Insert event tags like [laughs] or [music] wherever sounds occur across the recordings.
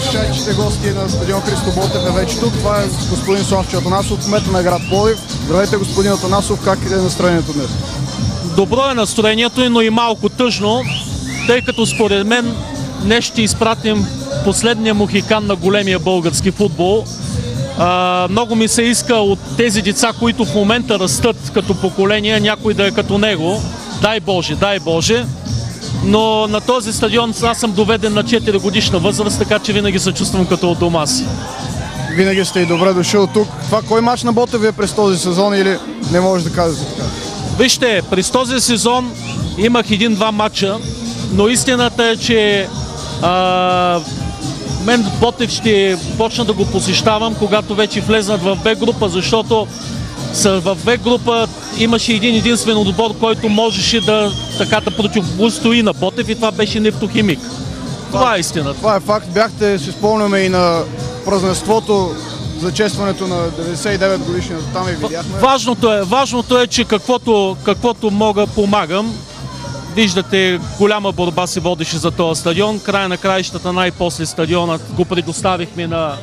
Сте гости на стадион Христо Ботев е вече тук. Това е господин Славчо Атанасов, кмет на град Пловдив. Здравейте, господин Атанасов, как е настроението днес? Добро е настроението, но и малко тъжно, тъй като според мен днес ще изпратим последния мухикан на големия български футбол. А, много ми се иска от тези деца, които в момента растат като поколение, някой да е като него. Дай Боже, дай Боже. Но на този стадион аз съм доведен на 4 годишна възраст, така че винаги се чувствам като от дома си. Винаги сте и добре дошъл тук. Това кой мач на Ботев ви е през този сезон или не може да кажете така? Вижте, през този сезон имах един-два матча, но истината е, че а, мен Ботев ще почна да го посещавам, когато вече влезнат в Б група, защото са в Б група имаше един единствен отбор, който можеше да така да противостои на Ботев и това беше нефтохимик. Това е истината. Това е факт. Бяхте, си спомняме и на празненството за честването на 99 годишния там и видяхме. Важното е, важното е че каквото, каквото мога помагам. Виждате, голяма борба се водеше за този стадион. Края на краищата най-после стадионът го предоставихме на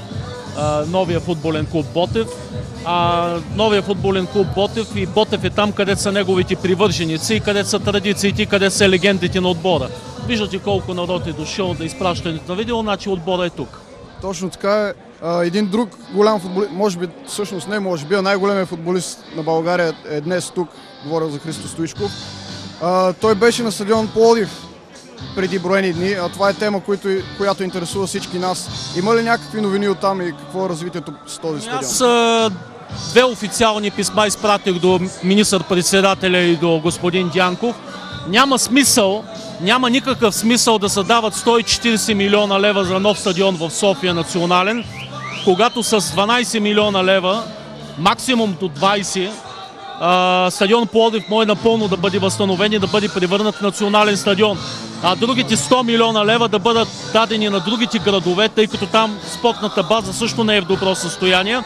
а, новия футболен клуб Ботев. А новия футболен клуб Ботев и Ботев е там, където са неговите привърженици, където са традициите, където са легендите на отбора. Виждате колко народ е дошъл да изпращането на видео, значи отбора е тук. Точно така е. Един друг голям футболист, може би, всъщност не, може би, а най-големият футболист на България е днес тук. Говоря за Христо Стоичков. А, той беше на стадион Плодив преди броени дни, а това е тема, която, която интересува всички нас. Има ли някакви новини от там и какво е развитието с този стадион? Аз две официални писма изпратих до министър-председателя и до господин Дянков. Няма смисъл, няма никакъв смисъл да се дават 140 милиона лева за нов стадион в София национален, когато с 12 милиона лева, максимум до 20, а, стадион Плодив може напълно да бъде възстановен и да бъде превърнат в национален стадион. А другите 100 милиона лева да бъдат дадени на другите градове, тъй като там спортната база също не е в добро състояние.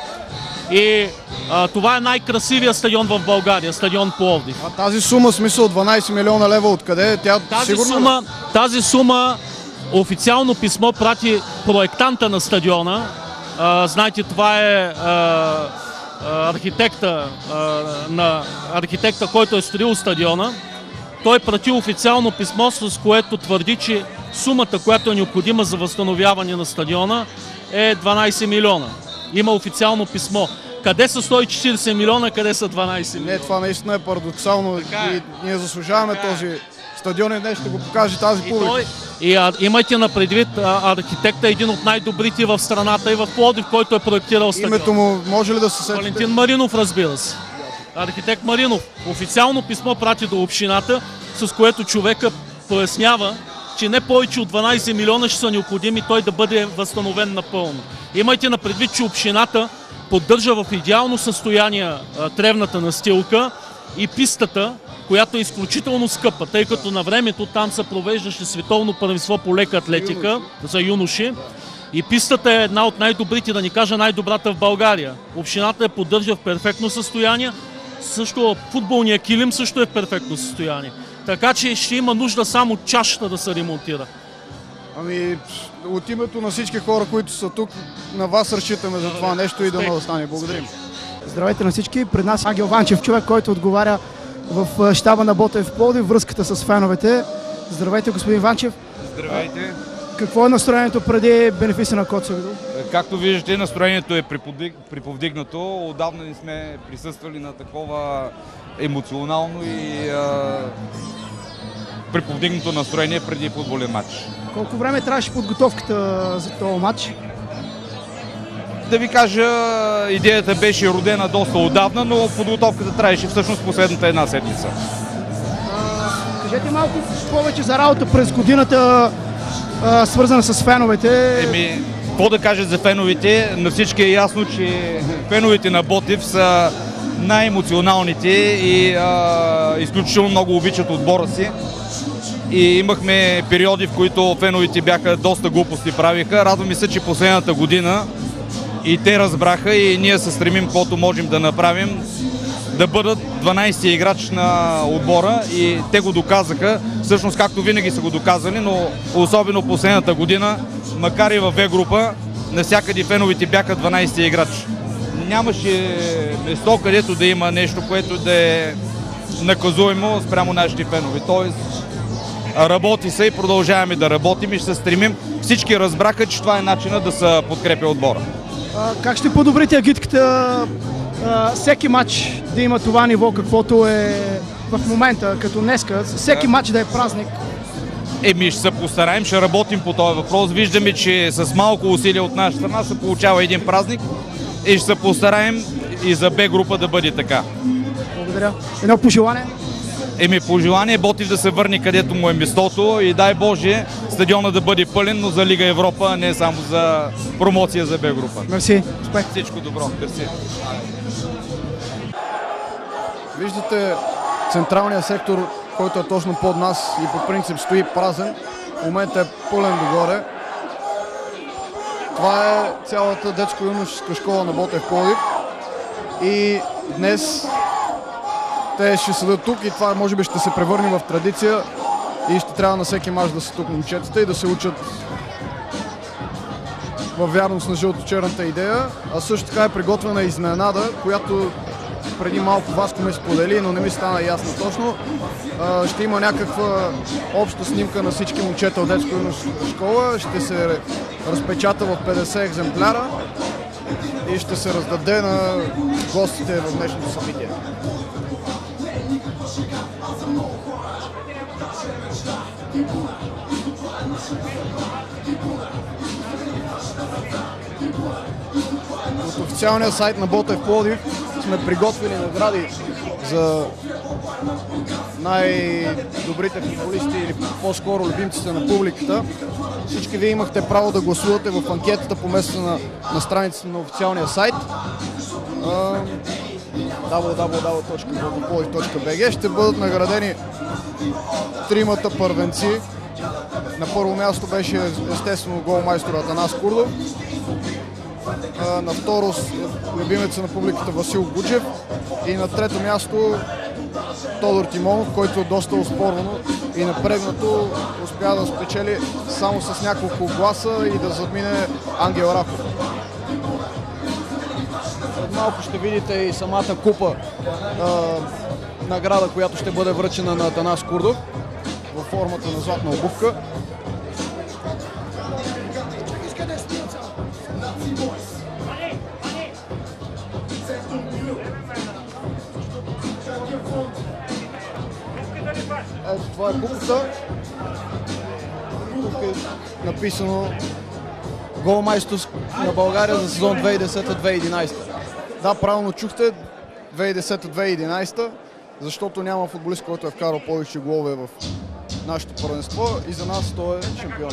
И а, това е най-красивия стадион в България, стадион Пловдив. А тази сума, смисъл 12 милиона лева, откъде е? Тя Тази сигурно... сума, тази сума официално писмо прати проектанта на стадиона. А, знаете, това е а, а, архитекта, а, на архитекта, който е строил стадиона. Той прати официално писмо, с което твърди, че сумата, която е необходима за възстановяване на стадиона е 12 милиона. Има официално писмо. Къде са 140 милиона, къде са 12 милиона? Не, това наистина е парадоксално Така е. и ние заслужаваме Така е. този стадион и днес ще го покаже тази И, публика. той, и а, имайте на предвид, а, архитекта е един от най-добрите в страната и в Плодив, който е проектирал стадион. Името му може ли да се сетите? Валентин Маринов, разбира се. Архитект Маринов. Официално писмо прати до общината, с което човека пояснява, че не повече от 12 милиона ще са необходими той да бъде възстановен напълно. Имайте на предвид, че общината поддържа в идеално състояние тревната настилка и пистата, която е изключително скъпа, тъй като на времето там се провеждаше световно първенство по лека атлетика за юноши. И пистата е една от най-добрите, да ни кажа най-добрата в България. Общината я поддържа в перфектно състояние. Също футболния килим също е в перфектно състояние. Така че ще има нужда само чашата да се ремонтира. Ами, от името на всички хора, които са тук, на вас разчитаме за това нещо и да да стане. Благодарим. Здравейте на всички. Пред нас е Ангел Ванчев, човек, който отговаря в щаба на Ботев в Пловдив, връзката с феновете. Здравейте, господин Ванчев. Здравейте! Какво е настроението преди бенефиса на Коцевидо? Както виждате, настроението е приповдигнато. Отдавна не сме присъствали на такова емоционално и а, приповдигнато настроение преди футболен матч. Колко време трябваше подготовката за този матч? Да ви кажа, идеята беше родена доста отдавна, но подготовката трябваше всъщност последната една седмица. Кажете малко повече за работа през годината, а, свързана с феновете. Еми, какво да кажа за феновете? На всички е ясно, че феновете на Ботев са най-емоционалните и а, изключително много обичат отбора си. И имахме периоди, в които феновете бяха доста глупости правиха. Радваме се, че последната година и те разбраха и ние се стремим каквото можем да направим да бъдат 12-ти играч на отбора и те го доказаха, всъщност както винаги са го доказали, но особено последната година, макар и в В група, навсякъде феновите бяха 12-ти играч. Нямаше место, където да има нещо, което да е наказуемо спрямо нашите фенове. Тоест, работи се и продължаваме да работим и ще се стремим. Всички разбраха, че това е начина да се подкрепя отбора. А, как ще подобрите агитката а, всеки матч да има това ниво, каквото е в момента, като днеска, всеки матч да е празник? Еми, ще се постараем, ще работим по този въпрос. Виждаме, че с малко усилия от наша страна се получава един празник и ще се постараем и за Б група да бъде така. Благодаря. Едно пожелание? Еми, по желание Ботив да се върне където му е местото и дай Боже стадиона да бъде пълен, но за Лига Европа, не само за промоция за Б група. Мерси. Успех. Всичко добро. Мерси. Виждате централния сектор, който е точно под нас и по принцип стои празен. В момента е пълен догоре. Това е цялата детско-юношеска школа на Ботев Пловдив. И днес те ще седат тук и това може би ще се превърне в традиция и ще трябва на всеки мач да са тук момчетата и да се учат във вярност на жълто-черната идея, а също така е приготвена изненада, която преди малко Васко ме сподели, но не ми стана ясно точно. Ще има някаква обща снимка на всички момчета от детско школа, ще се разпечата в 50 екземпляра и ще се раздаде на гостите в днешното събитие. От официалния сайт на Ботев Плодив сме приготвили награди за най-добрите футболисти или по-скоро любимците на публиката. Всички вие имахте право да гласувате в анкетата по места на, на страницата на официалния сайт. А, www.bogopoliv.bg ще бъдат наградени тримата първенци. На първо място беше естествено голмайстор Атанас Курдов. На второ любимеца на публиката Васил Гуджев. И на трето място Тодор Тимонов, който доста успорвано и напрегнато успя да спечели само с няколко гласа и да задмине Ангел. След малко ще видите и самата купа а, награда, която ще бъде връчена на Атанас Курдов във формата на златна обувка. Това е купата. Тук е написано голмайстор на България за сезон 2010-2011. Да, правилно чухте 2010-2011, защото няма футболист, който е вкарал повече голове в нашето първенство и за нас той е шампион.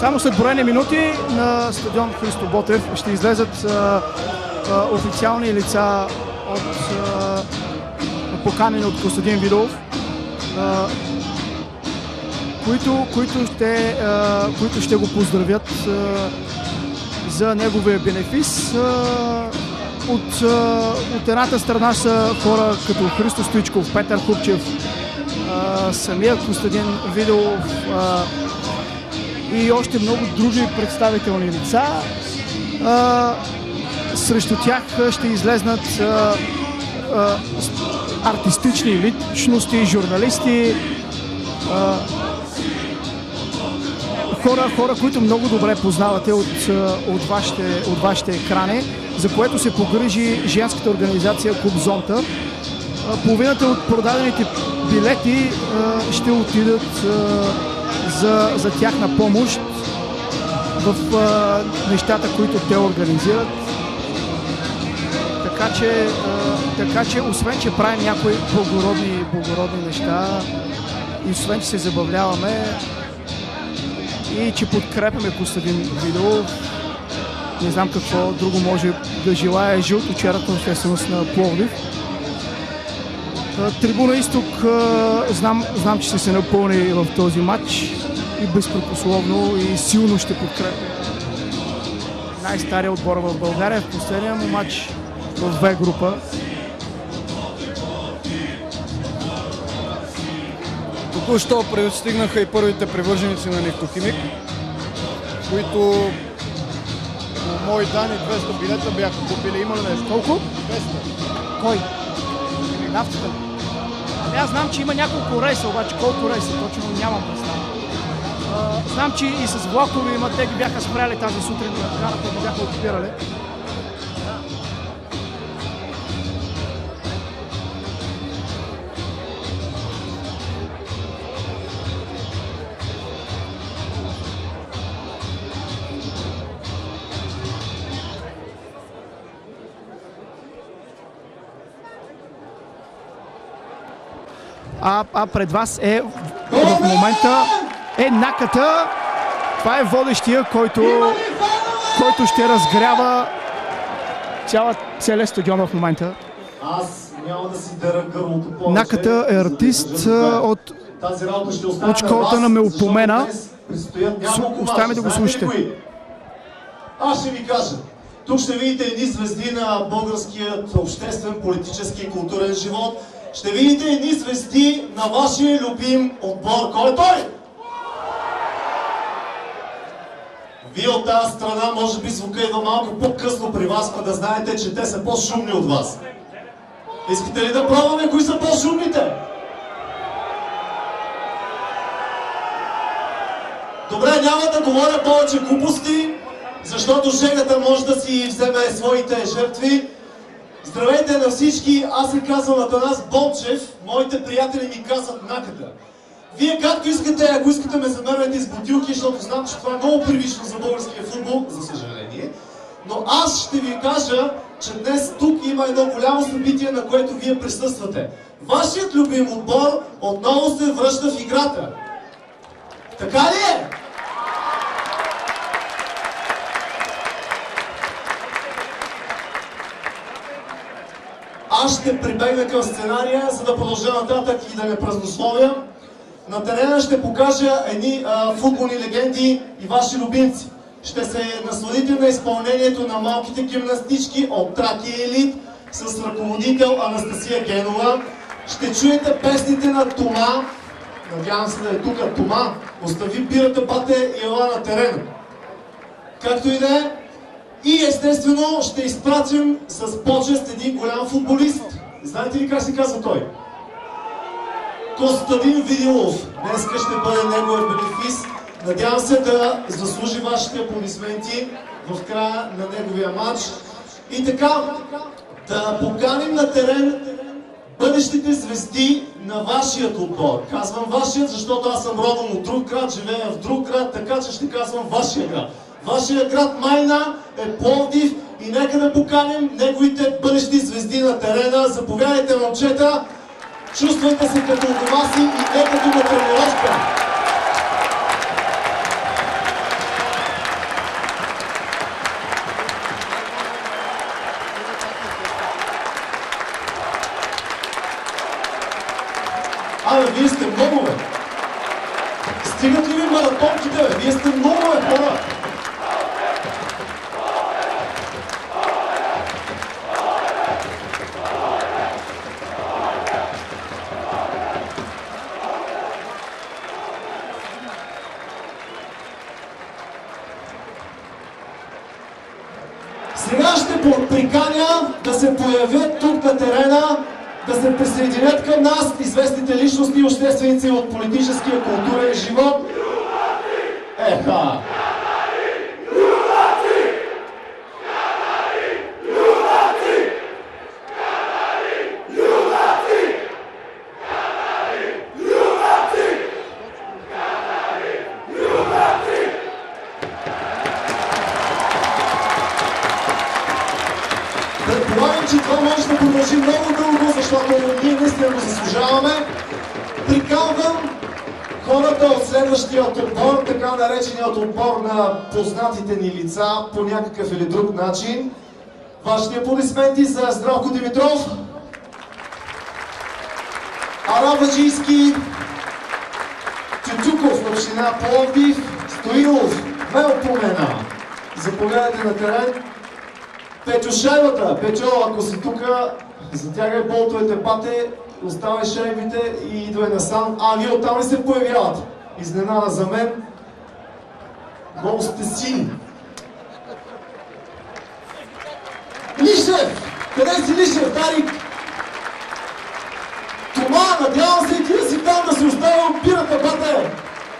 Само след броени минути на стадион Христо Ботев ще излезат а, а, официални лица от а, поканени от Костадин Видов, които, които, ще, които ще го поздравят за неговия бенефис. От, от едната страна са хора като Христо Стоичков, Петър Купчев, а, самия Костадин Видов, и още много други представителни лица. А, срещу тях ще излезнат а, а, артистични личности, журналисти, а, хора, хора, които много добре познавате от, от, вашите, от вашите екрани, за което се погрижи женската организация Клуб Зонта. А, Половината от продадените билети ще отидат за, за тяхна помощ в а, нещата, които те организират. Така че, а, така че, освен, че правим някои благородни, благородни неща и освен, че се забавляваме и че подкрепяме Костадин Видов, Не знам какво друго може да желая жълто-черната общественост на Пловдив. А, Трибуна Изток а, знам, знам, че ще се напълни в този матч и безпрекословно и силно ще подкрепя най-стария отбор в България в последния му матч в В група. Току-що пристигнаха и първите привърженици на Нефтохимик, които по мои данни 200 билета бяха купили. Има ли нещо? Колко? 200. Кой? Нафтата. Ами аз знам, че има няколко рейса, обаче колко рейса точно нямам представа. Знам, че и с влакове има, те ги бяха спряли тази сутрин на гарата, ги бяха окупирали. А, а пред вас е в момента е Наката. Това е водещия, който, който ще разгрява цяла, целият стадион в момента. Аз няма да си дера гърлото повече. Наката е артист от от школата на няколко оставяме да го слушате. Аз ще ви кажа. Тук ще видите едни звезди на българският обществен, политически и културен живот. Ще видите едни звезди на вашия любим отбор. Кой е той? Вие от тази страна, може би звука идва малко по-късно при вас, па да знаете, че те са по-шумни от вас. Искате ли да пробваме кои са по-шумните? Добре, няма да говоря повече глупости, защото жегата може да си вземе своите жертви. Здравейте на всички, аз се казвам Атанас Бончев, моите приятели ми казват наката. Вие както искате, ако искате ме замервайте с бутилки, защото знам, че това е много привично за българския футбол, за съжаление. Но аз ще ви кажа, че днес тук има едно голямо събитие, на което вие присъствате. Вашият любим отбор отново се връща в играта. Така ли е? Аз ще прибегна към сценария, за да продължа нататък и да не празнословя. На терена ще покажа едни а, футболни легенди и ваши любимци. Ще се насладите на изпълнението на малките гимнастички от Тракия Елит с ръководител Анастасия Генова. Ще чуете песните на Тома. Надявам се да е тук Тома. Остави бирата, бате и ела на терена. Както и да е, и естествено ще изпратим с почест един голям футболист. Знаете ли как се казва той? Костадин Видилов. Днеска ще бъде неговия бенефис. Надявам се да заслужи вашите аплодисменти в края на неговия матч. И така, да поканим на терен бъдещите звезди на вашият отбор. Казвам вашият, защото аз съм родом от друг град, живея в друг град, така че ще казвам вашия град. Вашия град Майна е Пловдив и нека да поканим неговите бъдещи звезди на терена. Заповядайте, момчета! Чувствайте се като у дома си и не като на тренировка. Абе, вие сте много, бе. Стигат ли ви маратонките, бе? Вие сте много, бе, хора. Се присъединят към нас известните личности и общественици от политическия културен живот. Еха! Предполагам, че това може да продължи много дълго, защото ние наистина го заслужаваме. Приканвам Хората от следващият отбор, нареченият отбор на познатите ни лица по някакъв или друг начин. Вашите аплодисменти за Здравко Димитров, Арабаджийски, Тютюков, община Пловдив, Стоилов, Велпомена. Заповядайте на терен. Петю шайбата. Петю, ако си тука, затягай болтовете, пате, оставай шайбите и идвай насам. А, вие оттам ли се появяват? Изненада за мен. Много сте сини. Лишев! Къде си Лишев, Дарик? Тома, надявам се ти си там да си оставя пирата, бате!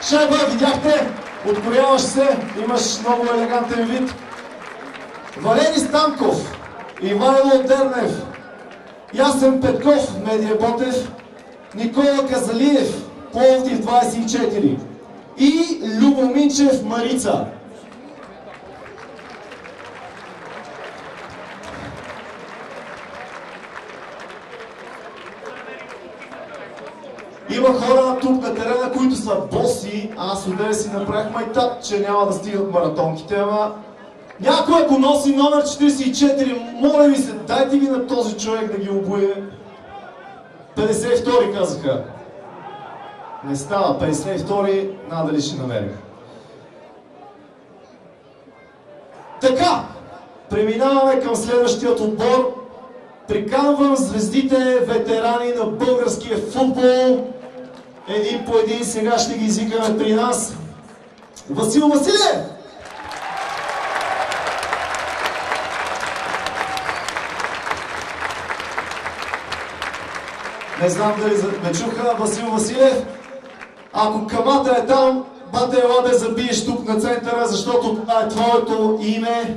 Шайба, видяхте? Откоряваш се, имаш много елегантен вид. Валери Станков, Ивайло Дернев, Ясен Петков, Медия Ботев, Никола Казалиев, Пловдив 24 и Любо Минчев, Марица. Има хора тук на терена, които са боси. Аз отделя си направих майтап, че няма да стигат маратонките, ама някой ако носи номер 44, моля ви се, дайте ги на този човек да ги обуе. 52 казаха. Не става, 52 надали ще намерих. Така, преминаваме към следващият отбор. Приканвам звездите, ветерани на българския футбол. Един по един сега ще ги извикаме при нас. Васил Василев! Не знам дали ме чуха Васил Василев. Ако камата е там, бате ела да забиеш тук на центъра, защото това е твоето име.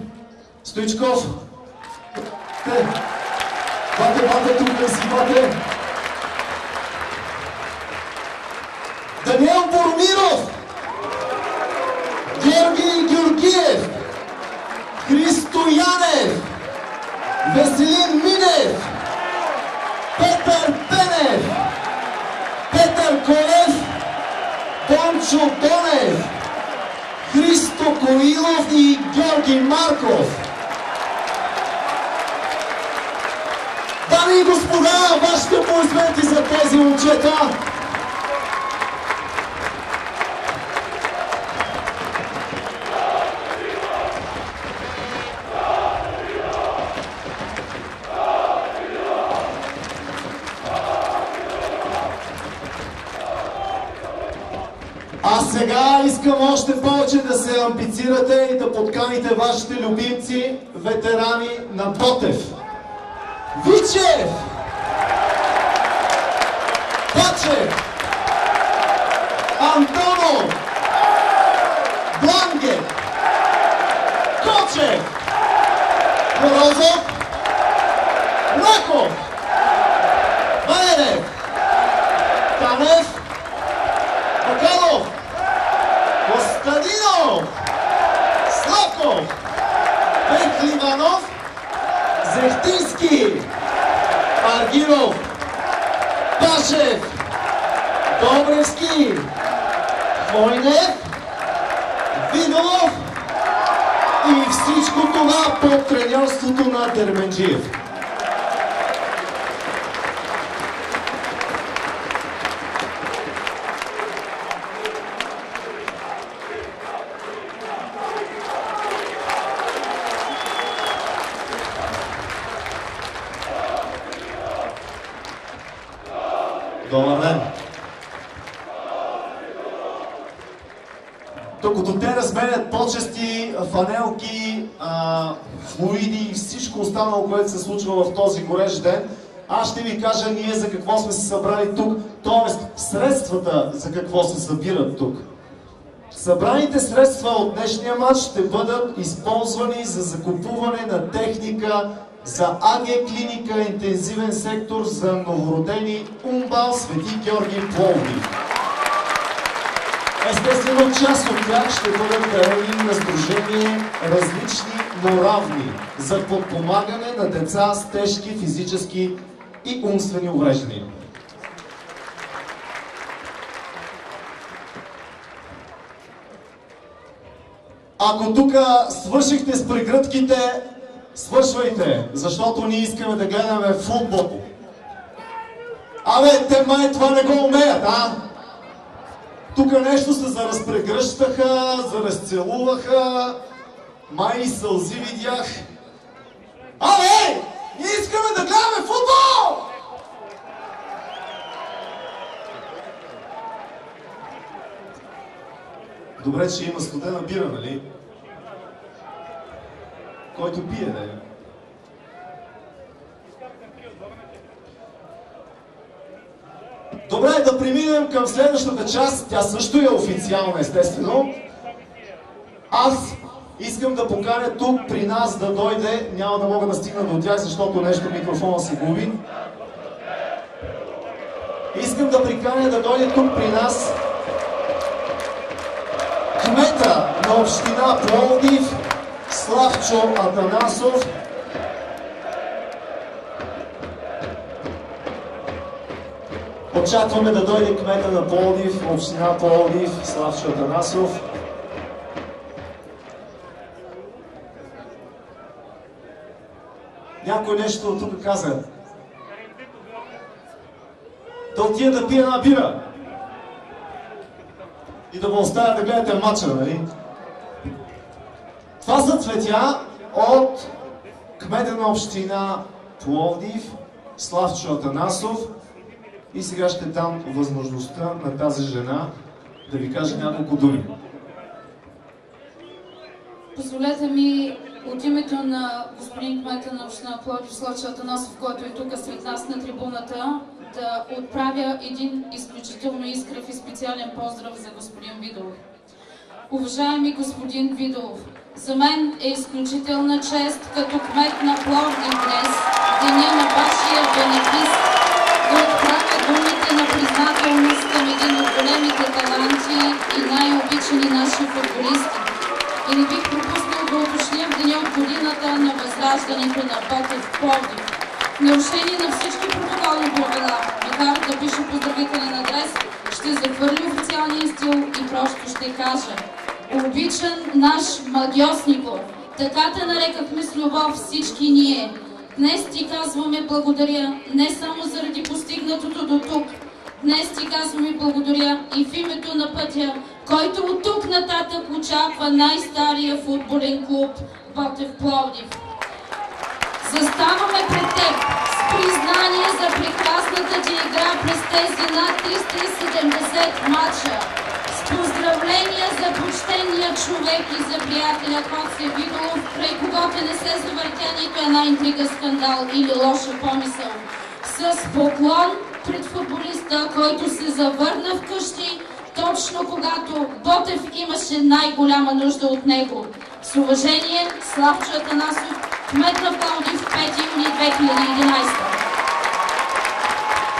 Стоичков. Те. Бате, бате, тук да си, бате. Даниел Боромиров. Георги Георгиев. Христо Янев. Веселин Минев. Петър Пенев, Петър Колев, Бончо Донев, Христо Коилов и Георги Марков. Дами и господа, вашите аплодисменти за тези момчета. Искам още повече да се амбицирате и да подканите вашите любимци, ветерани на Ботев. Вичев! Пачев! Антоно! Бланге! Кочев! Морозов! Раков! Валерев! Танев! Бакалов, Костадинов, Славков, Пехливанов, Зехтински, Аргиров, Пашев, Добревски, Хойнев, Видолов и всичко това под треньорството на Дерменджиев. Добър ден! Докато те разменят почести, фанелки, а, флуиди и всичко останало, което се случва в този горещ ден, аз ще ви кажа ние за какво сме се събрали тук, т.е. средствата за какво се събират тук. Събраните средства от днешния матч ще бъдат използвани за закупуване на техника за АГ клиника интензивен сектор за новородени Умбал Свети Георги Пловдив. Естествено, част от тях ще бъдат дарени на сдружение различни, но равни за подпомагане на деца с тежки физически и умствени увреждания. Ако тук свършихте с прегръдките, свършвайте, защото ние искаме да гледаме футбол. Абе, те май това не го умеят, а? Тук нещо се заразпрегръщаха, заразцелуваха, май сълзи видях. Абе, ние искаме да гледаме футбол! Добре, че има студена бира, нали? Който пие, да е. Добре, да преминем към следващата част. Тя също е официална, естествено. Аз искам да поканя тук при нас да дойде. Няма да мога да стигна до тях, защото нещо микрофона се губи. Искам да приканя да дойде тук при нас кмета на община Пловдив Славчо Атанасов. Очакваме да дойде кмета на Пловдив, община Пловдив, Славчо Атанасов. Някой нещо от тук каза. Да отида да пие една бира. И да го оставя да гледате матча, нали? Това са цветя от кмета на община Пловдив, Славчо Атанасов. И сега ще дам възможността на тази жена да ви каже няколко думи. Позволете ми от името на господин кмета на община Пловдив Славчо Атанасов, който е тук сред нас на трибуната, да отправя един изключително искрив и специален поздрав за господин Видолов. Уважаеми господин Видолов, за мен е изключителна чест като кмет на Пловдив днес, деня на вашия бенефис, да отправя на признателност към един от големите таланти и най-обичани наши футболисти. И не бих пропуснал да уточня в деня от годината на възраждането на Ботев Пловдив. Нарушение на всички протоколни правила, макар да пише поздравителен адрес, ще захвърли официалния стил и просто ще кажа Обичан наш Магиосников, така те нарекахме с любов всички ние. Днес ти казваме благодаря не само заради постигнатото до тук. Днес ти казваме благодаря и в името на пътя, който от тук нататък очаква най-стария футболен клуб Ботев Пловдив. Заставаме пред теб с признание за прекрасната ти игра през тези над 370 матча. Поздравления за почтения човек и за приятеля Коце Видолов, край когото не се завъртя нито една интрига, скандал или лоша помисъл. С поклон пред футболиста, който се завърна вкъщи, точно когато Ботев имаше най-голяма нужда от него. С уважение, Славчо Атанасов, кмет на Пловдив, 5 юни 2011.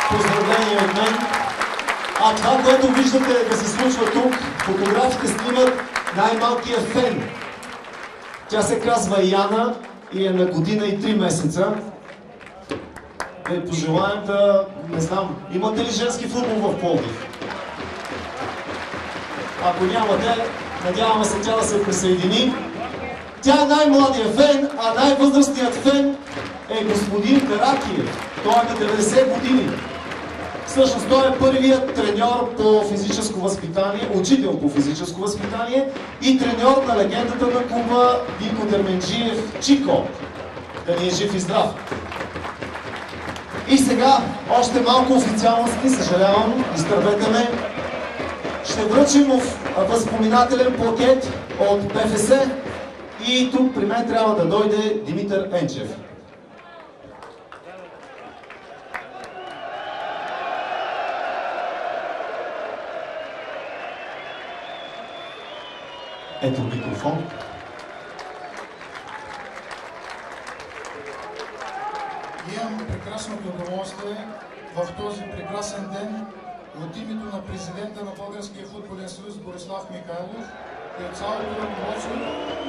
Поздравление от мен. А това, което виждате да се случва тук, фотографите снимат най-малкия фен. Тя се казва Яна и е на година и 3 месеца. Да й пожелаем да, не знам, имате ли женски футбол в Пловдив? Ако нямате, надяваме се тя да се присъедини. Тя е най-младият фен, а най-възрастният фен е господин Каракиев. Той е на 90 години. Всъщност той е първият треньор по физическо възпитание, учител по физическо възпитание и треньор на легендата на клуба Дико Дерменджиев Чико. Да ни е жив и здрав. И сега, още малко официалности, съжалявам, изтървете ме. Ще връчим възпоминателен пакет от ПФС и тук при мен трябва да дойде Димитър Енчев. Ето микрофон. Имам прекрасното удоволствие в този прекрасен ден от името на президента на Българския футболен съюз Борислав Михайлов и от цялото ръководство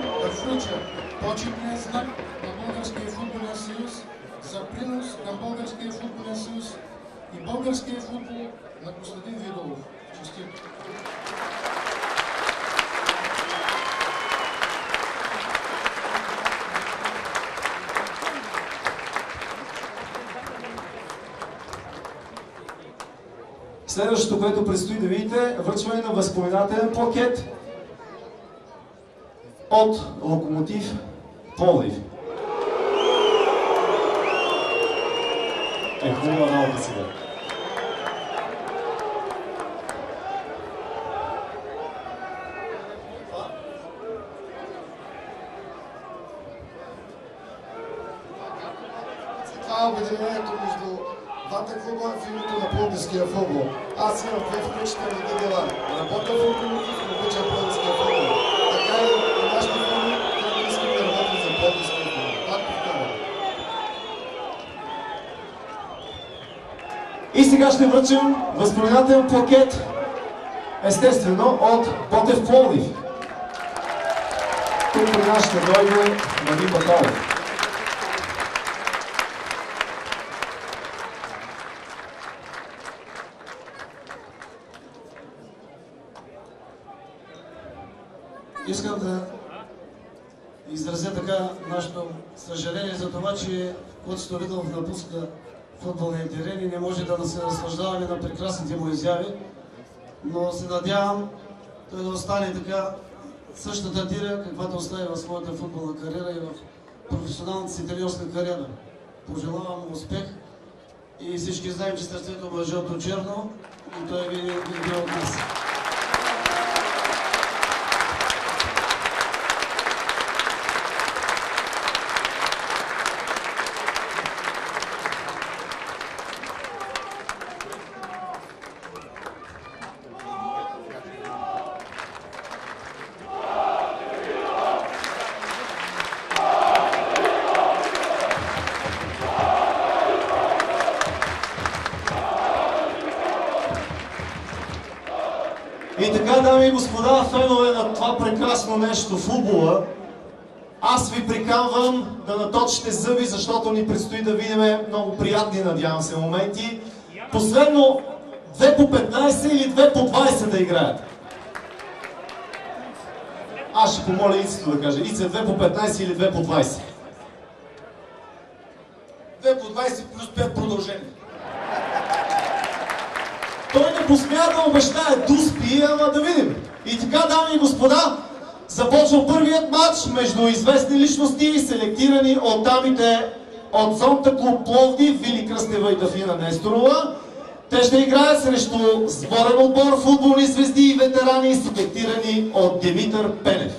да връча почетния знак на Българския футболен съюз за принос към Българския футболен съюз и българския футбол на Костадин Видолов. Честито! Следващото, което предстои да видите, е връчване на възпоменателен плакет от Локомотив Пловдив. Е, хубава работа сега. Това е обединението между двата клуба в името на Пловдивския футбол. Аз имам две включителни дела. Работя в локомотив и обичам Пловдивския футбол. Така и и нашите фирми, които искат да работят за Пловдивския футбол. Пак повтарям. И сега ще връчим възпоменателен плакет, естествено, от Ботев Пловдив. Тук при нас ще дойде Мани Баталов. Искам да изразя така нашето съжаление за това, че Ридълов напуска футболния терен и не може да се наслаждаваме на прекрасните му изяви, но се надявам той да остане така същата тира, каквато остави в своята футболна кариера и в професионалната си треньорска кариера. Пожелавам успех и всички знаем, че сърцето му е жълто-черно и той винаги е от нас. И така, дами и господа, фенове на това прекрасно нещо футбола, аз ви приканвам да наточите зъби, защото ни предстои да видим много приятни, надявам се, моменти. Последно 2 по 15 или 2 по 20 да играят. Аз ще помоля Ицето да каже. Ице 2 по 15 или 2 по 20? 2 по 20 плюс 5 продължения. Не да обещае дуспи, ама да видим. И така, дами и господа, започва първият матч между известни личности, селектирани от дамите от зонта клуб Пловдив, Вили Кръстева и Дафина Несторова. Те ще играят срещу сборен отбор, футболни звезди и ветерани, селектирани от Димитър Пенев.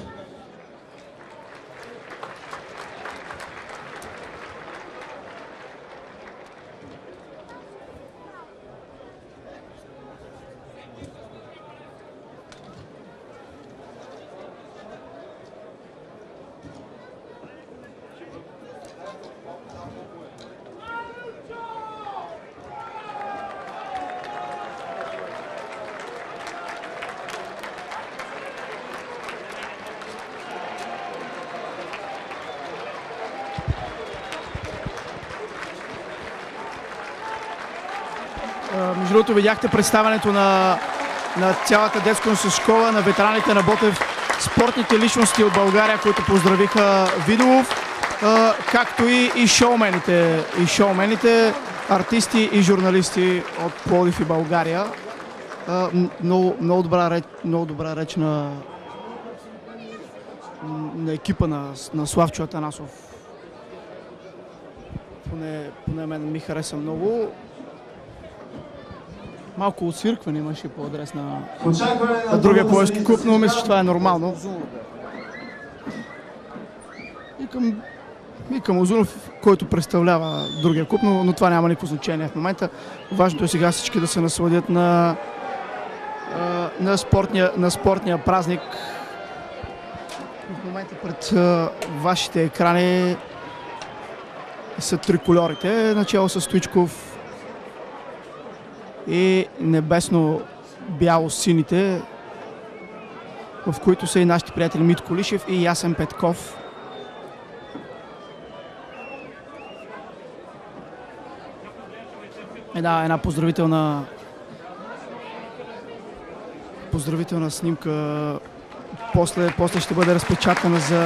Другото, видяхте представянето на, на цялата детска школа, на ветераните на Ботев, спортните личности от България, които поздравиха Видолов, както и, и шоумените, и шоумените, артисти и журналисти от Плодив и България. Много, много, добра реч, много добра реч на, на екипа на, на Славчо Атанасов. Поне, поне мен ми хареса много. Малко освиркване имаше по адрес на, на другия седмица клуб, но мисля, че това е нормално. И към, и към Озунов, който представлява другия клуб, но, но това няма никакво значение в момента. Важното е сега всички да се насладят на, на, спортния, на спортния празник. В момента пред вашите екрани са трикольорите, начало с Стоичков и небесно-бяло-сините, в които са и нашите приятели Митко Лишев и Ясен Петков. Една, една поздравителна поздравителна снимка после, после ще бъде разпечатана за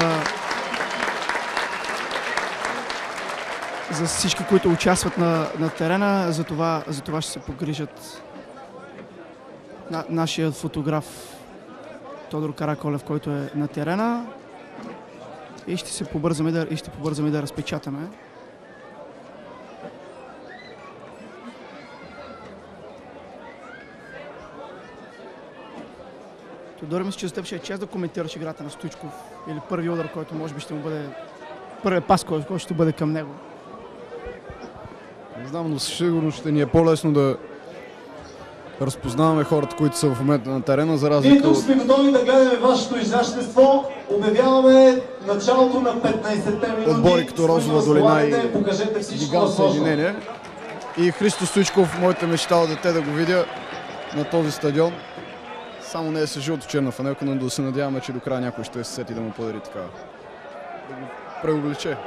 за всички, които участват на, на терена, за това, за това ще се погрижат на, нашият фотограф Тодор Караколев, който е на терена. И ще се побързаме да, и ще побързаме да разпечатаме. Тодор, мисля, че за теб ще е чест да коментираш играта на Стоичков или първи удар, който може би ще му бъде първият пас, който ще бъде към него. Не знам, но сигурно ще ни е по-лесно да разпознаваме хората, които са в момента на терена, за Ние разлика тук от... сме готови да гледаме вашето изящество. Обявяваме началото на 15-те минути. Отбори като Розова долина и Покажете всичко. Съединение. И Христо Стоичков, моята мечта от дете да го видя на този стадион. Само не е с жълто черна фанелка, но да се надяваме, че до края някой ще се сети да му подари такава. Да го преобличе.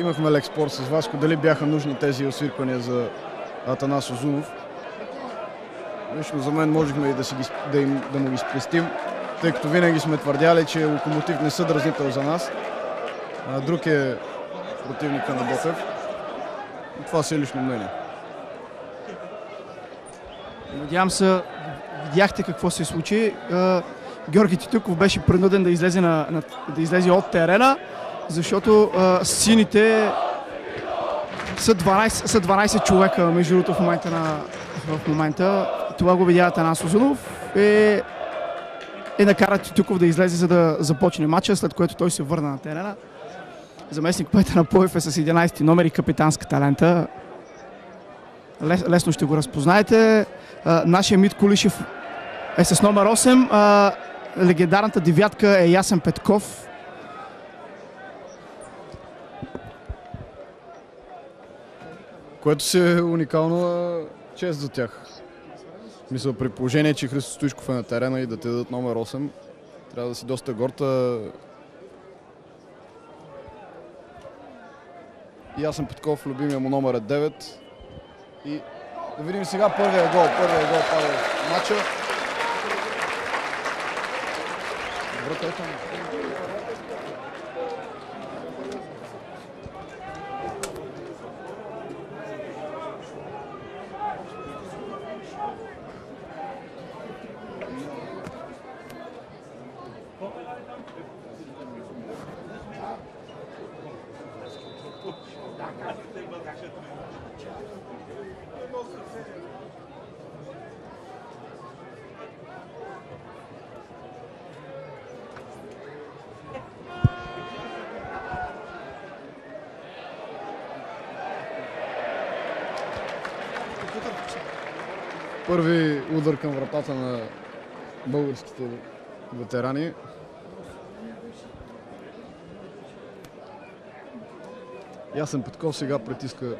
Имахме лекспор с Васко. Дали бяха нужни тези освирквания за Атанас Озунов? Лично за мен можехме и да, си ги, да, им, да му ги спестим, тъй като винаги сме твърдяли, че Локомотив не са дразнител за нас. А друг е противника на Ботев. Това си е лично мнение. Надявам се, видяхте какво се случи. Георги Титуков беше принуден да излезе, на, на, да излезе от терена, защото е, сините са 12, са 12 човека, между другото, в момента. На, в момента. Това го видя Танас Озунов и, и накара Титуков да излезе, за да започне матча, след което той се върна на терена. Заместник на Поев е с 11 номер и капитанската лента. Лес, лесно ще го разпознаете. А, нашия Мит Кулишев е с номер 8. А, легендарната девятка е Ясен Петков. Което си е уникално а, чест за тях. Мисля, при положение, че Христо Стоичков е на терена и да те дадат номер 8, трябва да си доста горта. И аз съм Петков, любимия му номер е 9. И да видим сега първия гол. Първия гол пада в. Добре. Първи вратата на българските ветерани. Ясен Петков сега притиска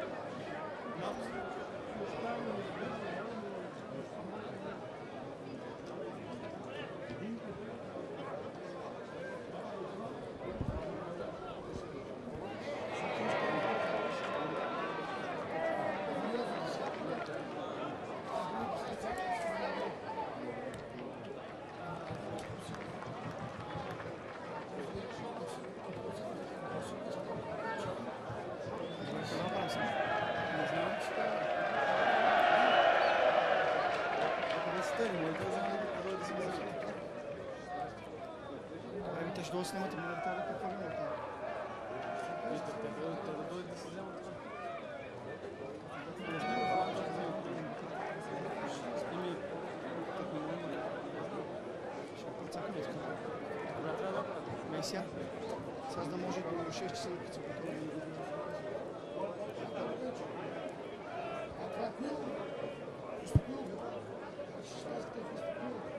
6 человек. Отвратил, выступил, 16 выступил.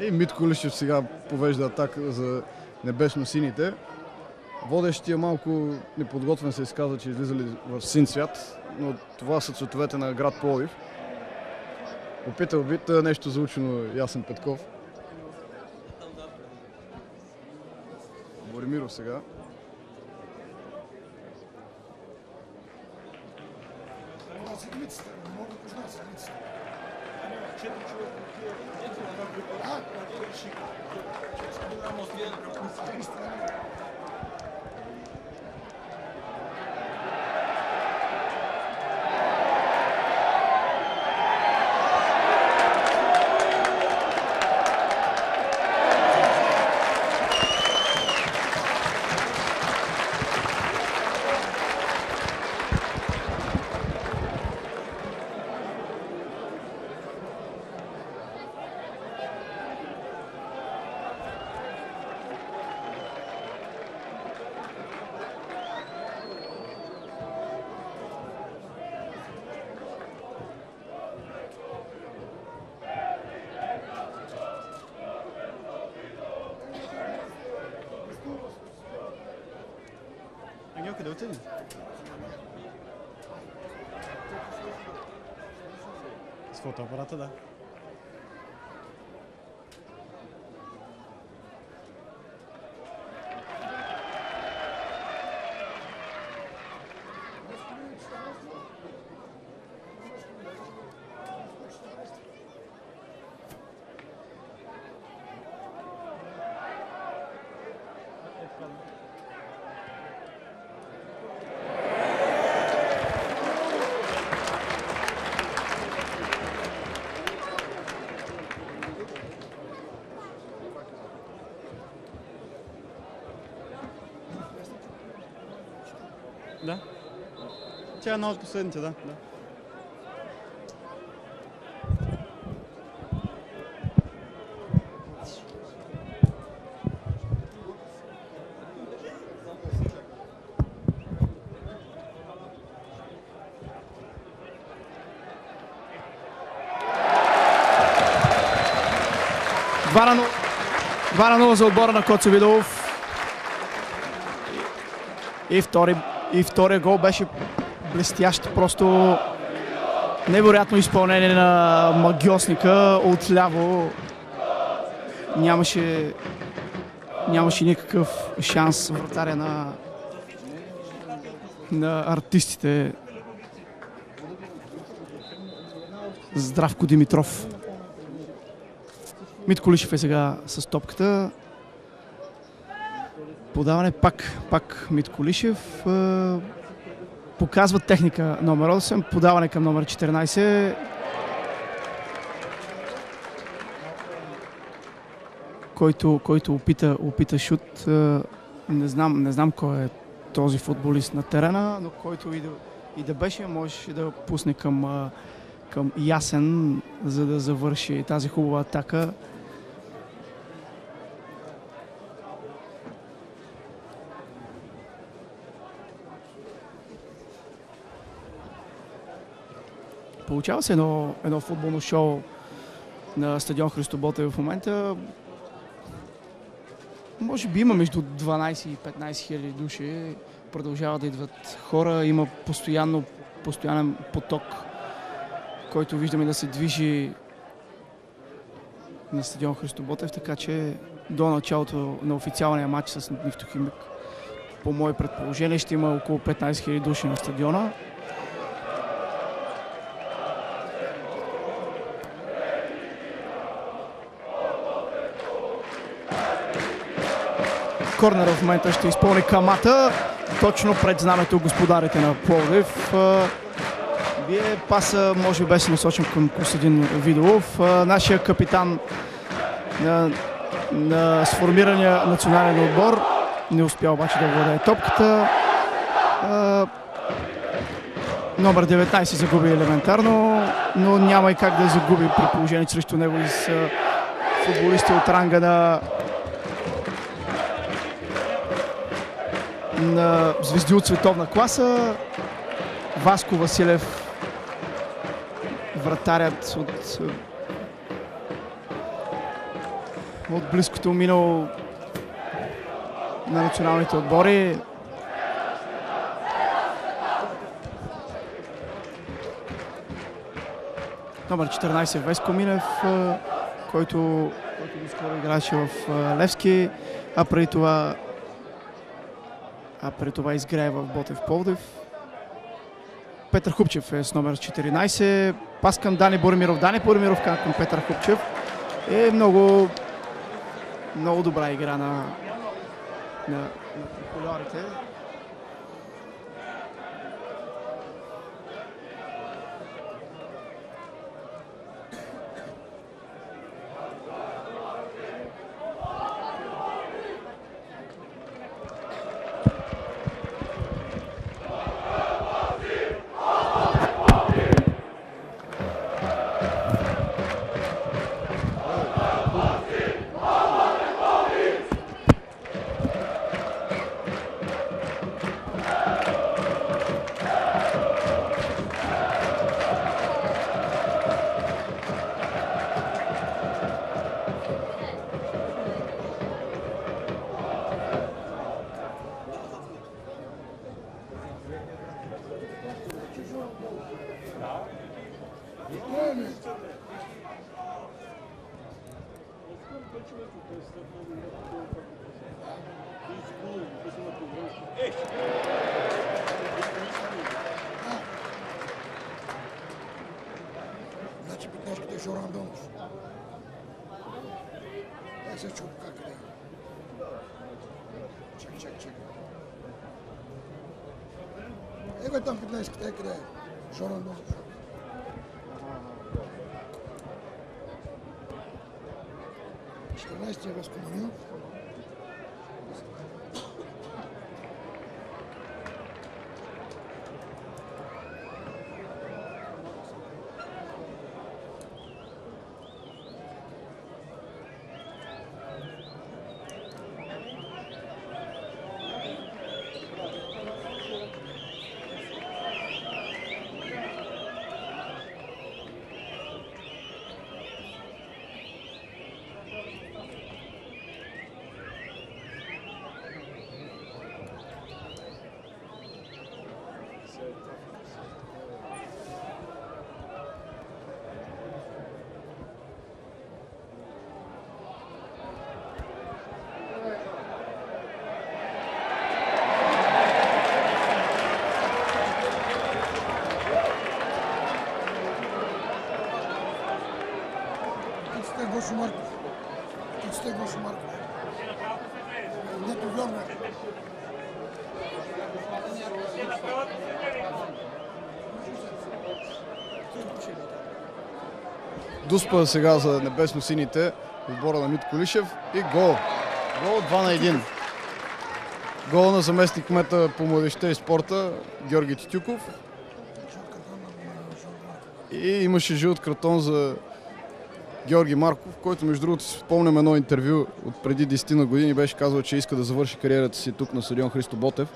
И Митко Лишев сега повежда атака за небесно-сините. Водещия малко неподготвен се изказа, че излизали в син цвят, но това са цветовете на град Пловдив. Опитал бит нещо заучено Ясен Петков. Боримиров сега. Ангел, къде отиде? С фотоапарата, да. Тя е една от последните, да. да. Два на 0 Два на 0 за отбора на Коцо Видов. И, втори, и втория гол беше блестящ. Просто невероятно изпълнение на магиосника отляво. Нямаше, нямаше никакъв шанс вратаря на, на артистите. Здравко Димитров. Митко Лишев е сега с топката. Подаване пак, пак Митко Лишев. Показва техника номер 8. Подаване към номер 14. Който, който опита, опита шут. Не знам, не знам кой е този футболист на терена, но който и да, и да беше, можеше да пусне към, към Ясен, за да завърши тази хубава атака. Получава се едно, едно футболно шоу на стадион Христо Ботев в момента. Може би има между 12 и 15 хиляди души. Продължават да идват хора. Има постоянно, постоянен поток, който виждаме да се движи на стадион Христо Ботев, така че до началото на официалния матч с Нефтохимик, по мое предположение, ще има около 15 000 души на стадиона. Корнер в момента ще изпълни камата точно пред знамето господарите на Пловдив. Вие паса може би беше насочен към Костадин Видолов. Нашия капитан на, на сформирания национален отбор не успя обаче да владее топката. Номер 19 загуби елементарно, но няма и как да загуби при положение срещу него и с футболисти от ранга на на звезди от световна класа. Васко Василев, вратарят от от близкото минало на националните отбори. Номер 14 Веско Минев, който, който доскоро играеше в Левски, а преди това а преди това изгрее в Ботев Пловдив. Петър Хупчев е с номер 14. Пас към Дани Боримиров. Дани Боримиров към Петър Хупчев. Е много, много добра игра на, на, на популярите. Дуспа сега за небесно-сините. Отбора на Митко Лишев и гол. Гол 2 на 1. Гол на заместник кмета по младеща и спорта Георги Титюков. И имаше жълт картон за Георги Марков, който между другото си спомням едно интервю от преди 10 на години беше казал, че иска да завърши кариерата си тук на стадион Христо Ботев.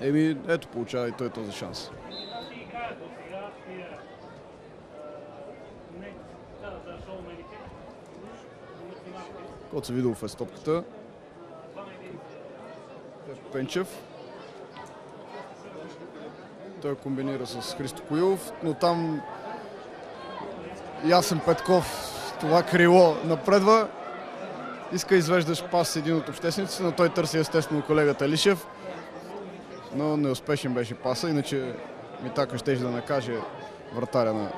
Еми, ето получава и той този шанс. Коца Видов е стопката. Пенчев. Той комбинира с Христо Коилов, но там Ясен Петков това крило напредва. Иска извеждаш пас един от обществениците, но той търси естествено колегата Лишев. Но неуспешен беше паса, иначе Митака ще да накаже вратаря на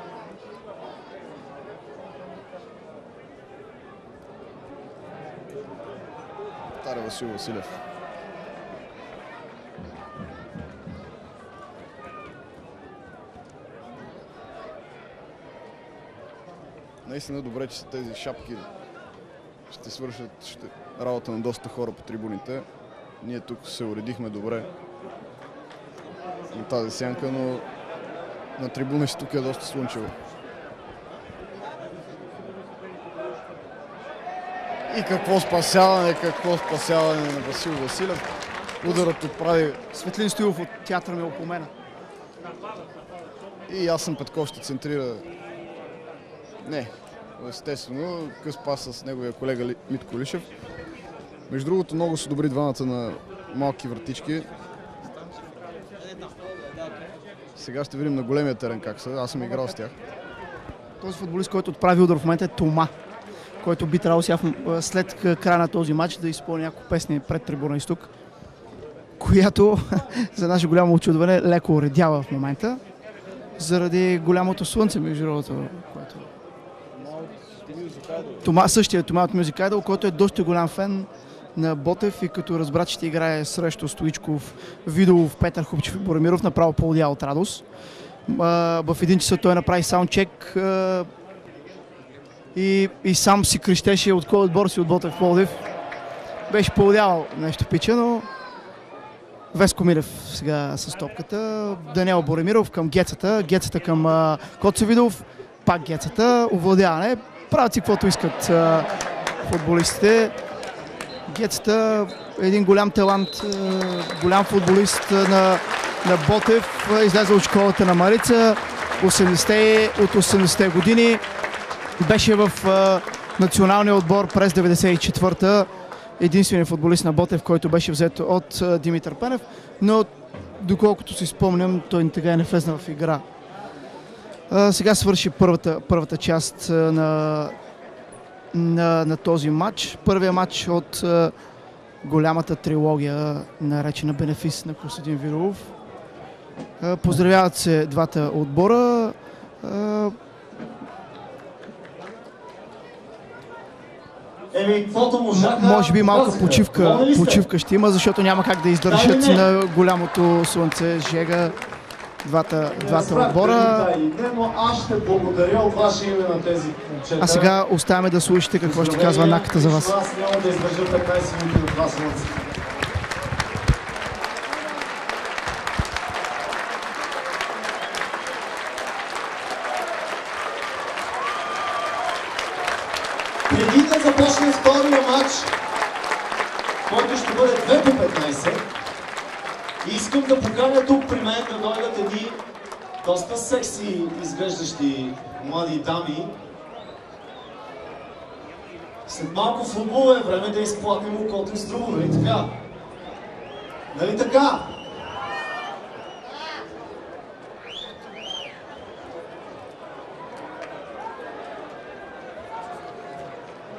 Вратаря Васил Василев. Наистина добре, че са тези шапки. Ще свършат ще... работа на доста хора по трибуните. Ние тук се уредихме добре на тази сянка, но на трибуните тук е доста слънчево. И какво спасяване, какво спасяване на Васил Василев. Ударът отправи Светлин Стоилов от театъра ми опомена. и Ясен Петков ще центрира. Не, естествено, къс пас с неговия колега Ли- Митко Лишев. Между другото, много са добри двамата на малки вратички. Сега ще видим на големия терен как са. Аз съм играл с тях. Този футболист, който отправи удар в момента е Тома, който би трябвало сега след края на този матч да изпълни няколко песни пред трибуна изток, която [laughs] за наше голямо очудване леко уредява в момента, заради голямото слънце, между другото. Което... Тома, същия Тома от Music Idol, който е доста голям фен на Ботев и като разбра, че ще играе срещу Стоичков, Видолов, Петър Хупчев и Боремиров, направо полудя от радост. В един часа той направи саундчек и, и сам си крещеше от кой отбор си от Ботев Пловдив. Беше полудявал нещо пича, но Веско Милев сега с топката. Даниел Боремиров към Гецата. Гецата към а. Пак Гецата. Овладяване. Правят си каквото искат футболистите. Гецата е един голям талант, голям футболист на, на Ботев. Излезе от школата на Марица. 80-те, от 80-те години. Беше в а, националния отбор през 94-та единственият футболист на Ботев, който беше взет от а, Димитър Пенев, но доколкото си спомням, той така и не влезна в игра. А, сега свърши първата, първата част на, на, на този матч. Първият матч от а, голямата трилогия, наречена Бенефис на Костадин Виролов. А, Поздравяват се двата отбора. Еми, каквото можаха... Може би малко показаха. почивка, почивка ще има, защото няма как да издържат Да не? на голямото слънце жега двата, Не двата разбрах отбора. да не, но аз ще благодаря от ваше име на тези момчета. А сега оставяме да слушате какво ще казва наката за вас. Аз няма да издържа 15 минути на това слънце. Преди да започне втория матч, който ще бъде 2 по 15, искам да поканя тук при мен да дойдат едни доста секси изглеждащи млади дами. След малко футбол е време да изплатим окото с друго, нали така? Нали така?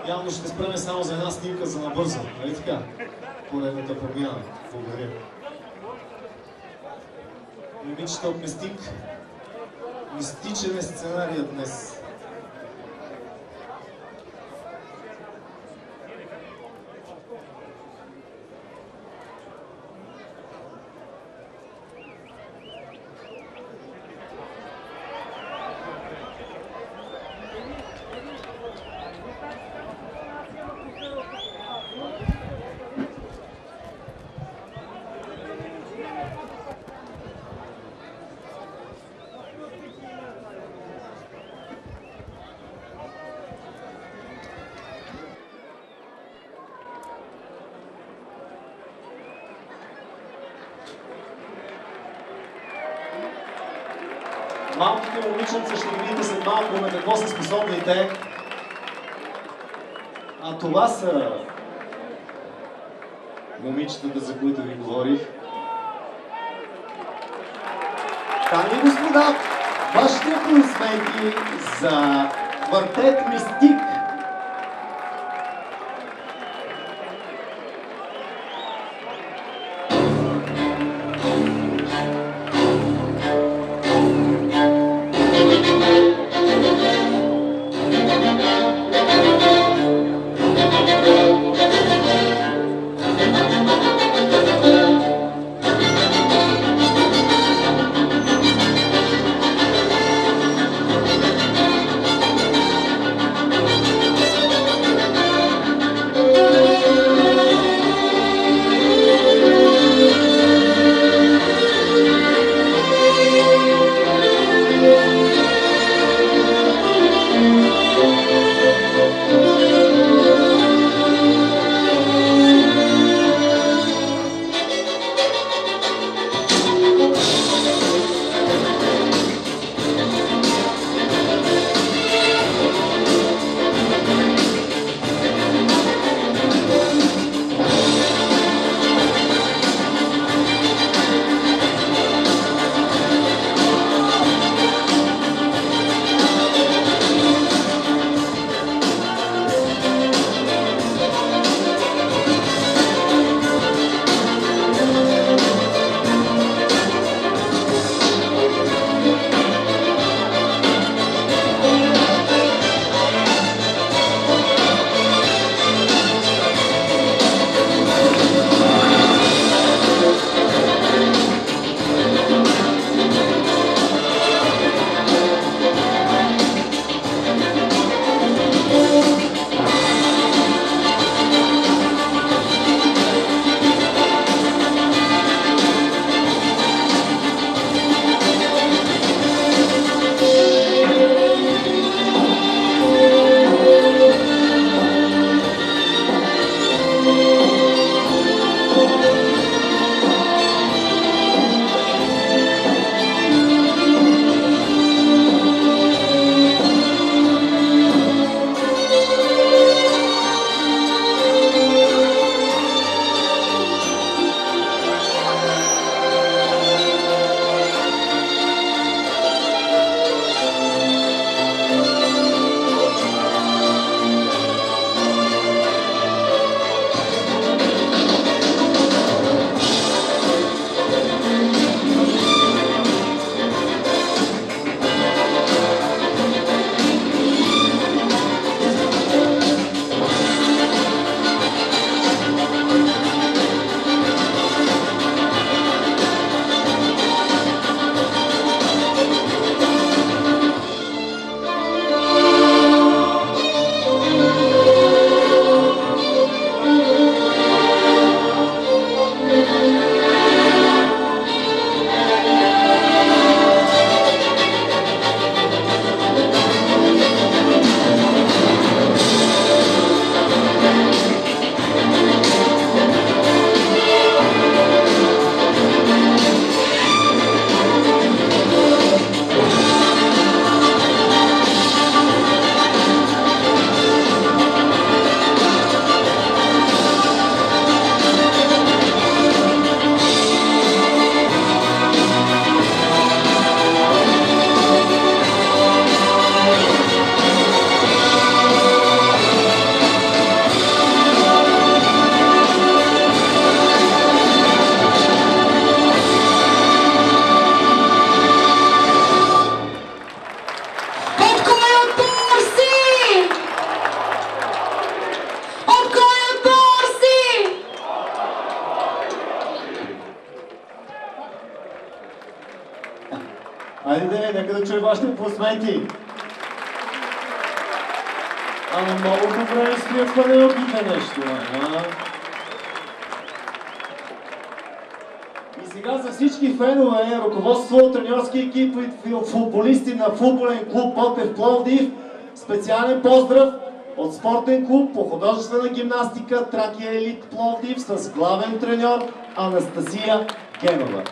Явно ще спреме само за една снимка за набързо, нали така? Поредната промяна. Благодаря. Момичета от Местик. Мистичен е сценарият днес. Футболен клуб Ботев Пловдив, специален поздрав от спортен клуб по художествена гимнастика Тракия Елит Пловдив с главен треньор Анастасия Генова.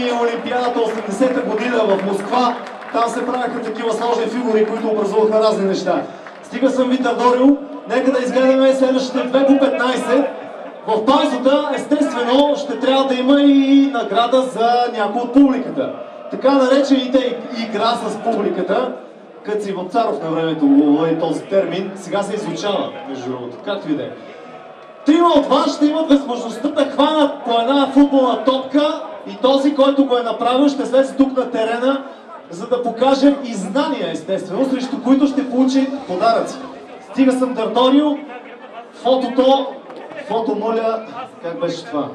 Ми напомни Олимпиадата 80-та година в Москва. Там се правяха такива сложни фигури, които образуваха разни неща. Стига съм ви търдорил, нека да изгледаме следващите 2 по 15. В паузата, естествено, ще трябва да има и награда за някой от публиката. Така наречените игра с публиката, като си Вапцаров на времето говори този термин, сега се изучава, между другото, както и да е. Трима от вас ще имат възможността да хванат по една футболна топка и този, който го е направил, ще слезе тук на терена, за да покажем и знания, естествено, срещу които ще получи подаръци. Стига съм дърдорил, фотото, фото моля, как беше това?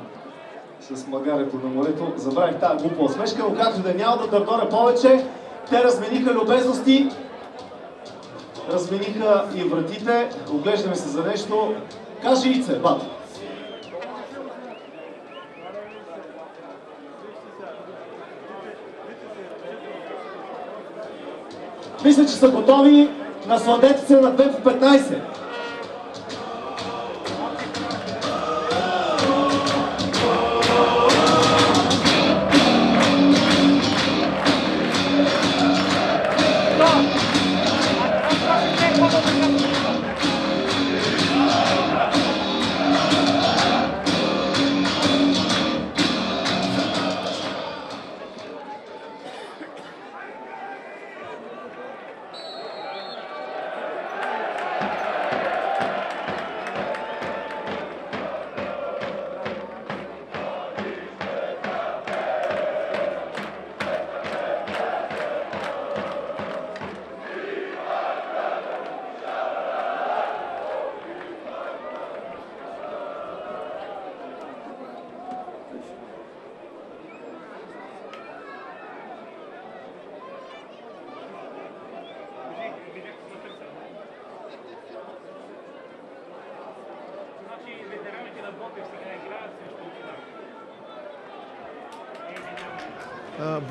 С магарето на морето, забравих тази глупа усмешка, но както да няма да дърдоря повече, те размениха любезности, размениха и вратите, оглеждаме се за нещо. Кажи Ице, бат. Мисля, че са готови. Насладете се на 2 по 15.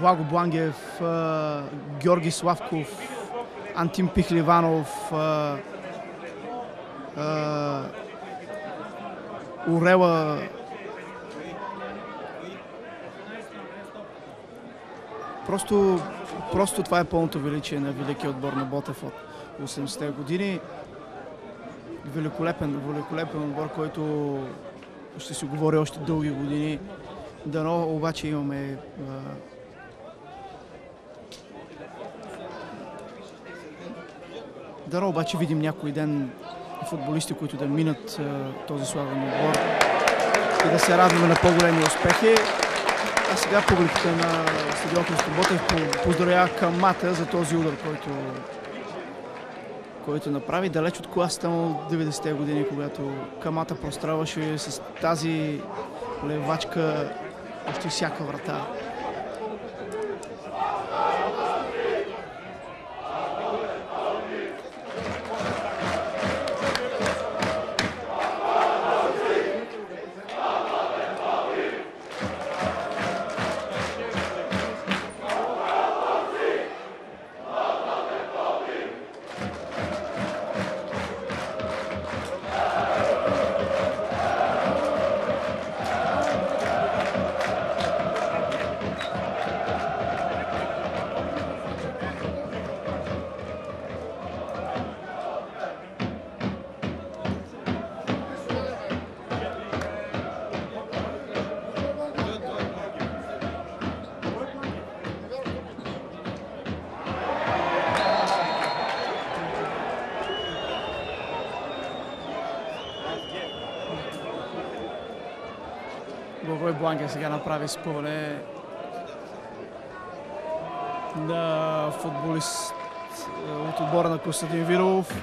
Благо Блангев, Георги Славков, Антим Пихливанов, Орела, Просто, просто това е пълното величие на великия отбор на Ботев от 80-те години. Великолепен, великолепен отбор, който ще се говори още дълги години. Дано обаче имаме а, Дано обаче видим някой ден футболисти, които да минат този славен отбор и да се радваме на по-големи успехи. А сега публиката на стадион Христо Ботев по- поздравява Камата за този удар, който, който направи. Далеч от класата му от 90-те години, когато Камата простраваше с тази левачка почти всяка врата. Бланка сега направи спъване на футболист е, от отбора на Костадин Видолов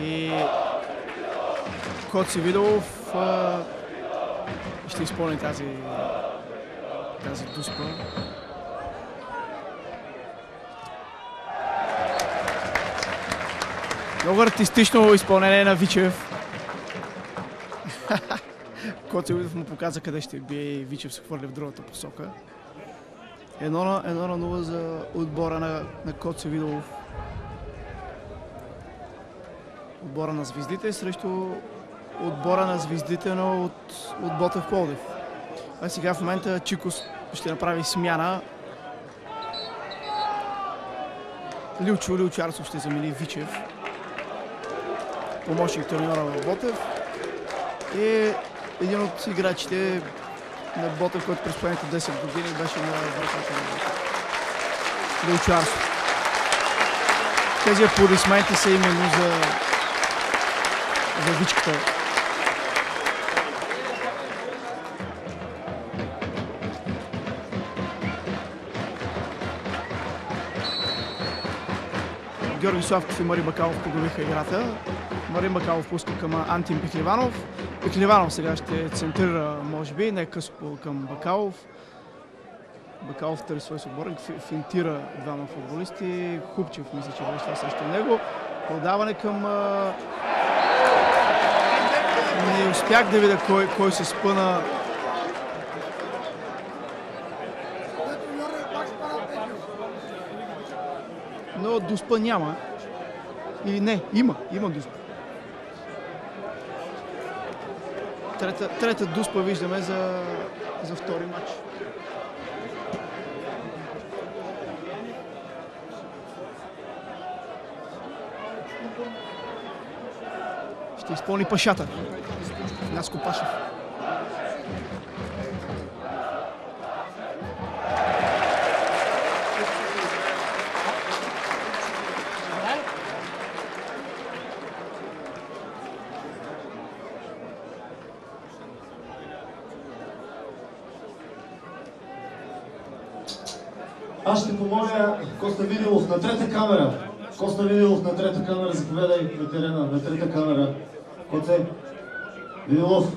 и Коци Видолов а, ще изпълни тази, тази дуспа. Много артистично изпълнение на Вичев. Коци Видов му показа къде ще бие и Вичев се хвърли в другата посока. Едно на, едно на нула за отбора на, на Коци Видолов. Отбора на звездите срещу отбора на звездите но от, от Ботев Пловдив. А сега в момента Чикос ще направи смяна. Лилчо Лилчарсов ще замени Вичев. Помощник треньора на Ботев. И един от играчите на Ботев, който през последните 10 години беше на вратата на Ботев. Лилчарсов. Тези аплодисменти са именно за, за Вичката. Георги Славков и Мари Бакалов подобиха играта. Марин Бакалов пуска към Антин Пихливанов. Пихливанов сега ще центрира, може би, по- към Бакалов. Бакалов търси свой съотборник, фи- финтира двама футболисти. Хубчев, мисля, че беше това срещу него. Подаване към... Не успях да видя кой, кой се спъна. Но дуспа няма. Или не, има, има дуспа. Трета, трета дуспа виждаме за, за втори матч. Ще изпълни пашата. Наско Пашев. Видилов на трета камера. Коста Видилов на трета камера, заповядай на терена, на трета камера. Коце, Видилов,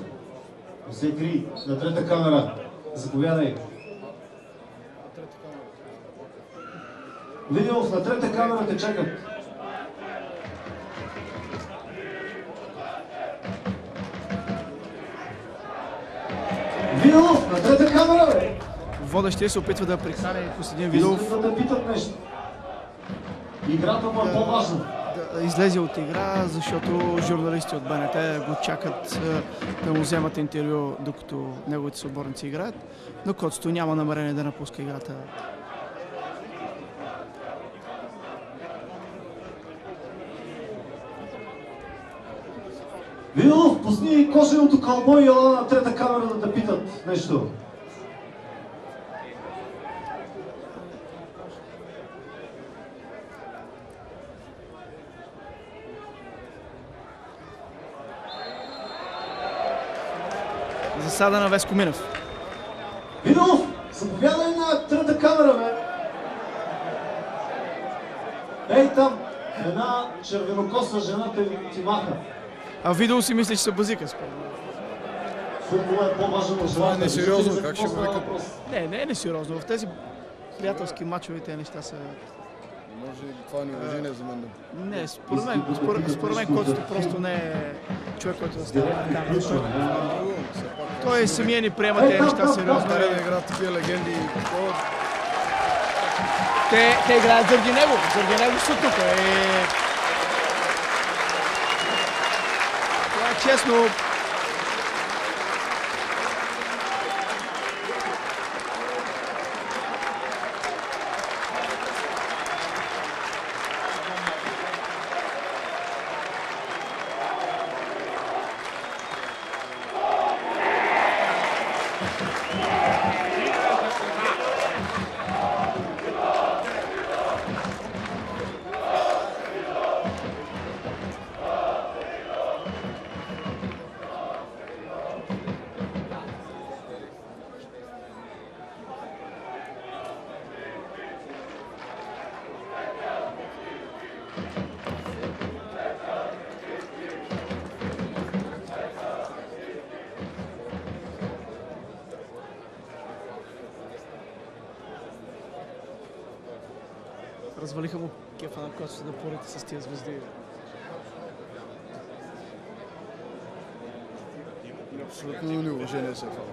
не се кри, на трета камера, заповядай. Видилов, на трета камера те чакат. Видилов, на трета камера, бе! Водещия се опитва да прихрани Костадин Искат да питат нещо. Играта му е по-важна. да излезе от игра, защото журналисти от БНТ го чакат да му вземат интервю, докато неговите съотборници играят. Но Коцето няма намерение да напуска играта. Видов, пусни коженото кълбо и ела на трета камера да те питат нещо. Засада на Веско Минев. Видов, заповядай на трета камера, бе. Ей там, една червенокоса жена те ти маха. А Видео си мисли, че се базика. според. Футбол е по-важен от Това е несериозно, как ще го викат? Не, не е несериозно. В тези приятелски матчове тези неща са... Може и това е неуважение за мен. Не, според мен, според, според мен Коцето просто не е човек, който да става на камера. Той, самия ни приема тези неща сериозно. Трябва да играят такива легенди. Те, те играят заради него. Заради него са тук. И... Това е честно. Кефа на Коцето да порите с тия звезди. Абсолютно неуважение се е това.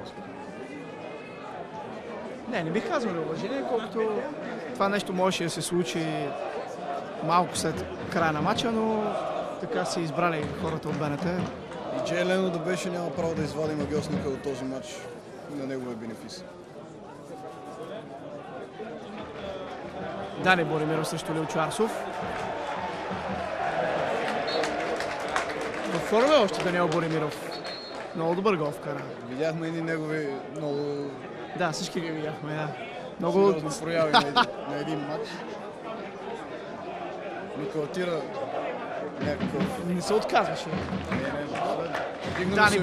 Не, не бих казал неуважение, колкото това нещо можеше да се случи малко след края на матча, но така са избрали хората от БНТ. И Джей Лено да беше няма право да извади магиосника от този матч. на неговия бенефис. Дани Боримиров срещу Лил Чуарсов. В форма е още Даниел Боримиров. Много добър гол вкара. Видяхме и негови много Да, всички ги видяхме, да. Много... сериозни прояви на, един- на един матч. Нокаутира някакъв... Не се отказваше. Не, не, му Дани се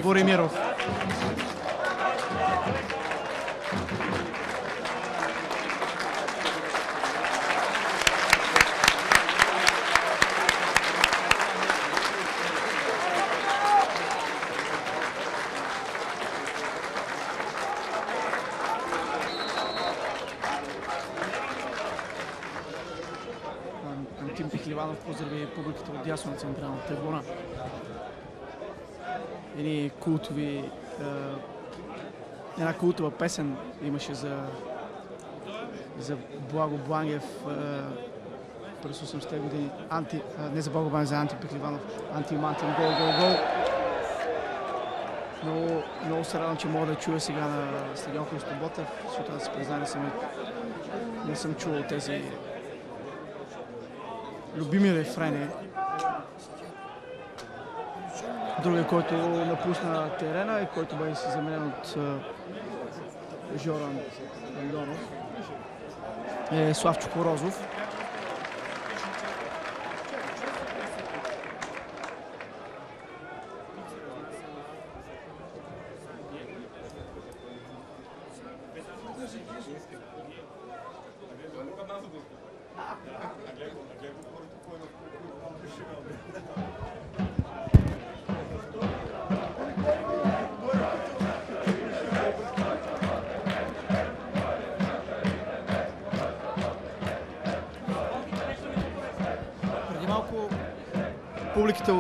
дясно на централната трибуна. Едни култови... е, една култова песен имаше за, за Благо Блангев е, през 80-те години. Анти, е, не за Благо Блангев, за Анти Пехливанов. Анти Мантин, гол, гол, гол. Много, много се радвам, че мога да чуя сега на стадион Христо Ботев, защото призная, не съм, не съм чувал тези любими рефрени. Другия, който напусна терена и който беше заменен от Жоран Андонов е Славчо Корозов.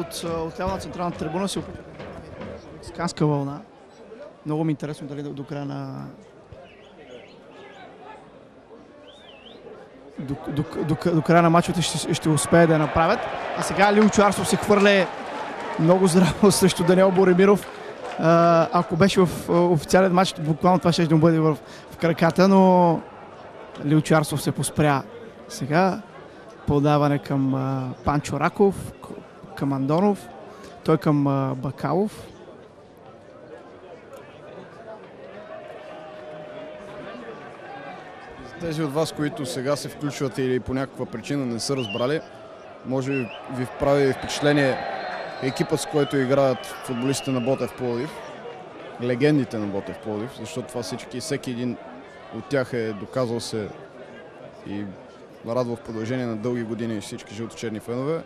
От, от ляво на централната трибуна опита сканска вълна. Много ми е интересно дали до, до края на до, до, до, до края на мачовете ще, ще успее да я направят. А сега Лил Чуарсов се хвърля много здраво [laughs] срещу Даниел Боремиров. Ако беше в официален матч, буквално това ще му бъде в, в краката, но Лил Чуарсов се поспря. Сега подаване към а, Панчо Раков, към Андонов, той към Бакалов. Тези от вас, които сега се включват или по някаква причина не са разбрали, може би ви прави впечатление екипът, с който играят футболистите на Ботев Пловдив, легендите на Ботев Пловдив, защото това всички, всеки един от тях е доказал се и радва в продължение на дълги години всички жълточерни фенове.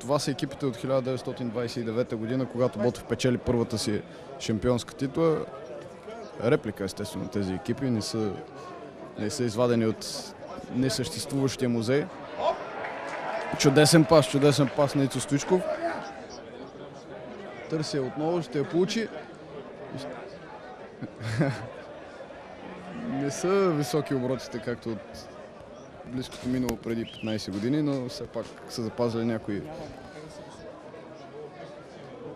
Това са екипите от 1929 година, когато Ботев печели първата си шампионска титла. Реплика, естествено, тези екипи не са не са извадени от несъществуващия музей. Чудесен пас, чудесен пас на Ицо Стоичков. Търси отново, ще я получи. [laughs] Не са високи оборотите, както от близкото минало преди 15 години, но все пак са запазили някои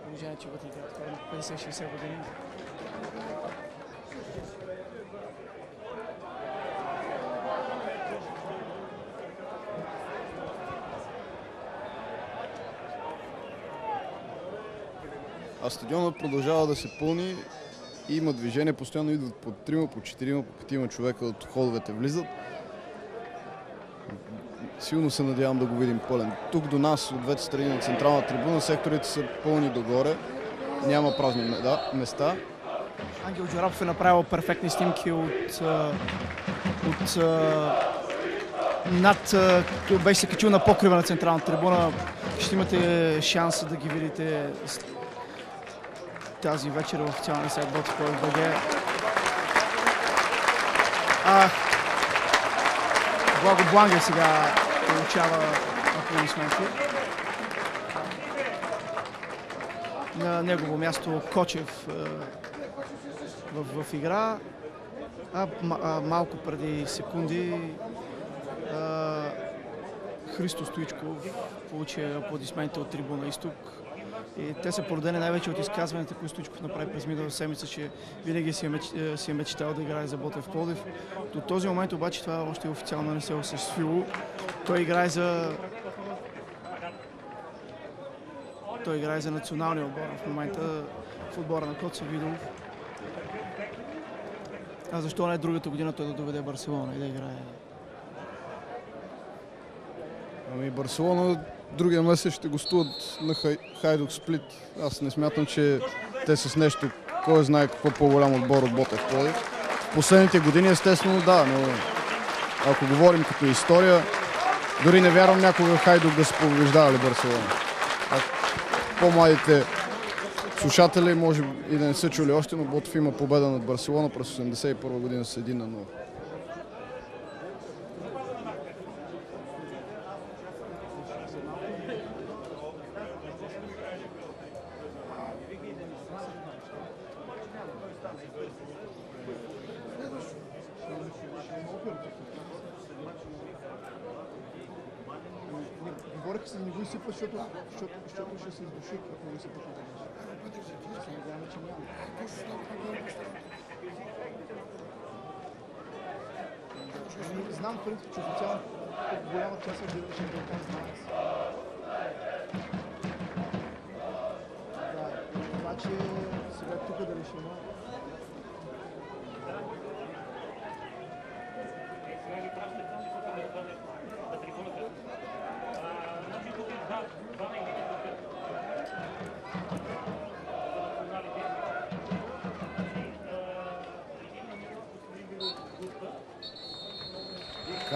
Положение, че вътре играят хора на 50-60 години. А стадионът продължава да се пълни и има движение, постоянно идват по трима, по четирима, по петима човека от ходовете влизат. Силно се надявам да го видим пълен. Тук до нас, от двете страни на централна трибуна, секторите са пълни догоре. Няма празни да, места. Ангел Джарапов е направил перфектни снимки от, от над, беше се качил на покрива на централната трибуна. Ще имате шанс да ги видите тази вечер в официалния сайт BOTFOL.BG. А, Благо Бланге сега получава аплодисменти. На негово място Кочев а, в, в игра. А, а малко преди секунди а, Христо Стоичков получи аплодисменти от трибуна Изток. И те са породени най-вече от изказванията, които Стоичков направи през миналата седмица, че винаги си е, меч... е, си е мечтал да играе за Ботев Плодив. До този момент обаче това още официално не се е осъществило. Той играе за той играе за националния отбор в момента в отбора на Коца Видов. А защо не другата година той да доведе Барселона и да играе? Ами Барселона другия месец ще гостуват на Хай... Хайдук Сплит. Аз не смятам, че те с нещо, кой знае какво по-голям отбор от Ботев Плодив. Последните години естествено да, но ако говорим като история, дори не вярвам някога Хайдук да са побеждавали Барселона. А по-младите слушатели може и да не са чули още, но Ботов има победа над Барселона през 81 година с 1 на 0. Говореха се да не го изсипват, защото, защото, защото ще се издуши, ако не се пътува. Надяваме, че няма. Ами, Знам в принцип, че официално голяма част от Белгийския Балкан знаят. Да, обаче сега тук да решим.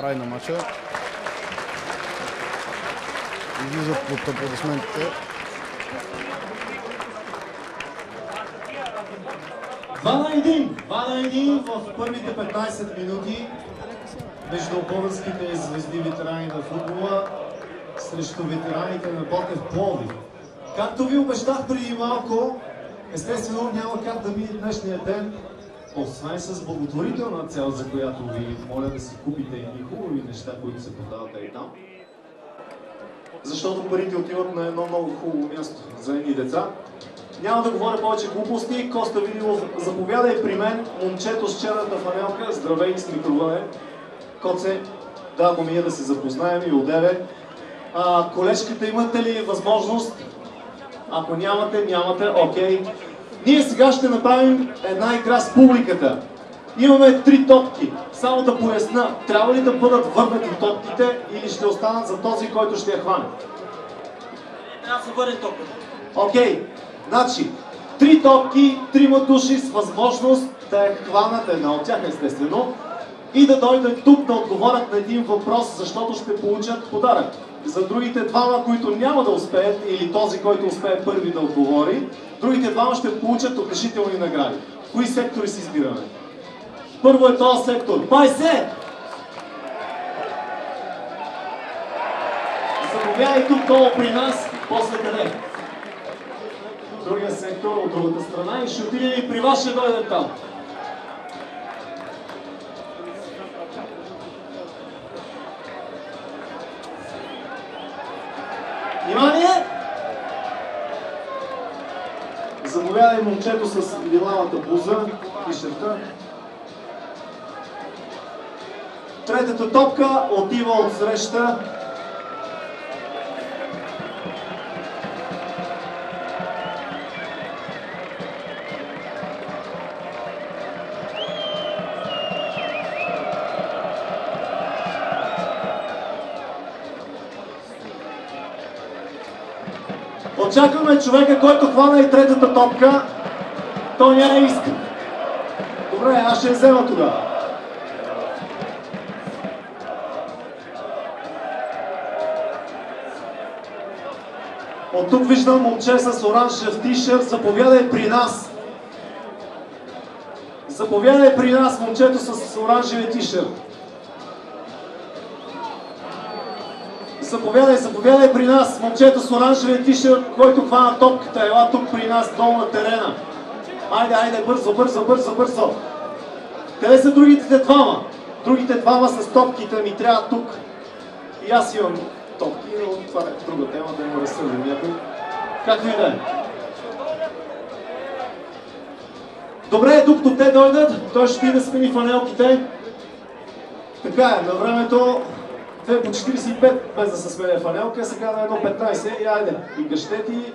Край на мача. Излизат под аплодисментите. Два на един! Два на един в първите 15 минути между българските звезди ветерани на футбола срещу ветераните на Ботев Пловдив. Както ви обещах преди малко, естествено няма как да мине днешния ден, освен с благотворителна цел, за която ви моля да си купите едни хубави неща, които се продават и там. Защото парите отиват на едно много хубаво място за едни деца. Няма да говоря повече глупости. Коста Видилов, заповядай при мен, момчето с черната фанелка, здравей с микровълен. Коце, да ми е да се запознаем и одеве. А, колежката, имате ли възможност? Ако нямате, нямате, окей. Ние сега ще направим една игра с публиката. Имаме три топки. Само да поясна, трябва ли да бъдат върнати топките или ще останат за този, който ще я хване? Трябва да се върне топката. Окей, значи, три топки, трима души с възможност да я хванат една от тях, естествено, и да дойдат тук да отговорят на един въпрос, защото ще получат подарък. За другите двама, които няма да успеят, или този, който успее първи да отговори, другите двама ще получат утешителни награди. Кои сектори си избираме? Първо е този сектор. Пайсе! Заповядай тук долу при нас, после къде? Другия сектор от другата страна и ще отидем и при вас ще дойдем там. Внимание! Заповядай момчето с лилавата буза, тишерта. Третата топка отива от среща. Очакваме човека, който хвана и третата топка. Той няма иска. Добре, аз ще я взема тогава. От тук виждам момче с оранжев тишър. Заповядай при нас. Заповядай при нас, момчето с оранжевия тишър. Заповядай, заповядай при нас, момчето с оранжевия тишърт, който хвана топката. Ела тук при нас, долу на терена. Айде, айде, бързо, бързо, бързо, бързо. Къде са другите двама? Другите двама с топките ми трябва тук. И аз имам топки, но това е друга тема, да има разсъдим някой. Както и да е. Добре, докато те дойдат, той ще да смени фанелките. Така е, на времето 2 по 45 без да се сменя фанелка, сега на 1.15 и айде. И гъщети.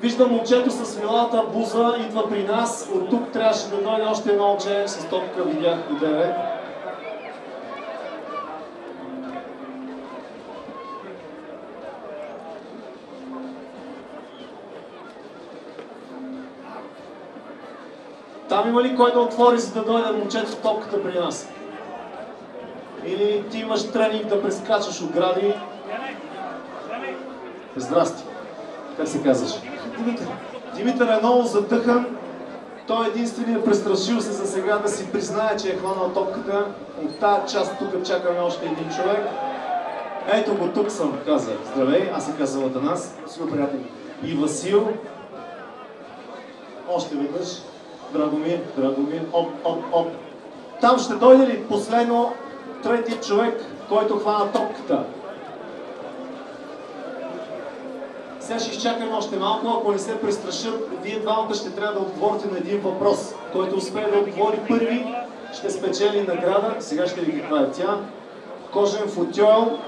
Виждам момчето с милата буза, идва при нас. От тук трябваше да дойде още едно момче с топка, видях одеве. Там има ли кой да отвори, за да дойде момчето с топката при нас? Или ти имаш тренинг да прескачаш огради? Здрасти. Как се казваш? Димитър. Димитър е много задъхан. Той единственият престрашил се за сега да си признае, че е хванал топката. От тази част тук чакаме още един човек. Ето го тук съм, каза. Здравей, аз се казвам Атанас. Силно приятел. И Васил. Още веднъж. Драгомир, Драгомир, оп, оп, оп. Там ще дойде ли последно третия човек, който хвана топката? Сега ще изчакаме още малко, ако не се престрашат, вие двамата ще трябва да отговорите на един въпрос, който успее да отговори първи, ще спечели награда, сега ще ви каква е тя, кожен футьол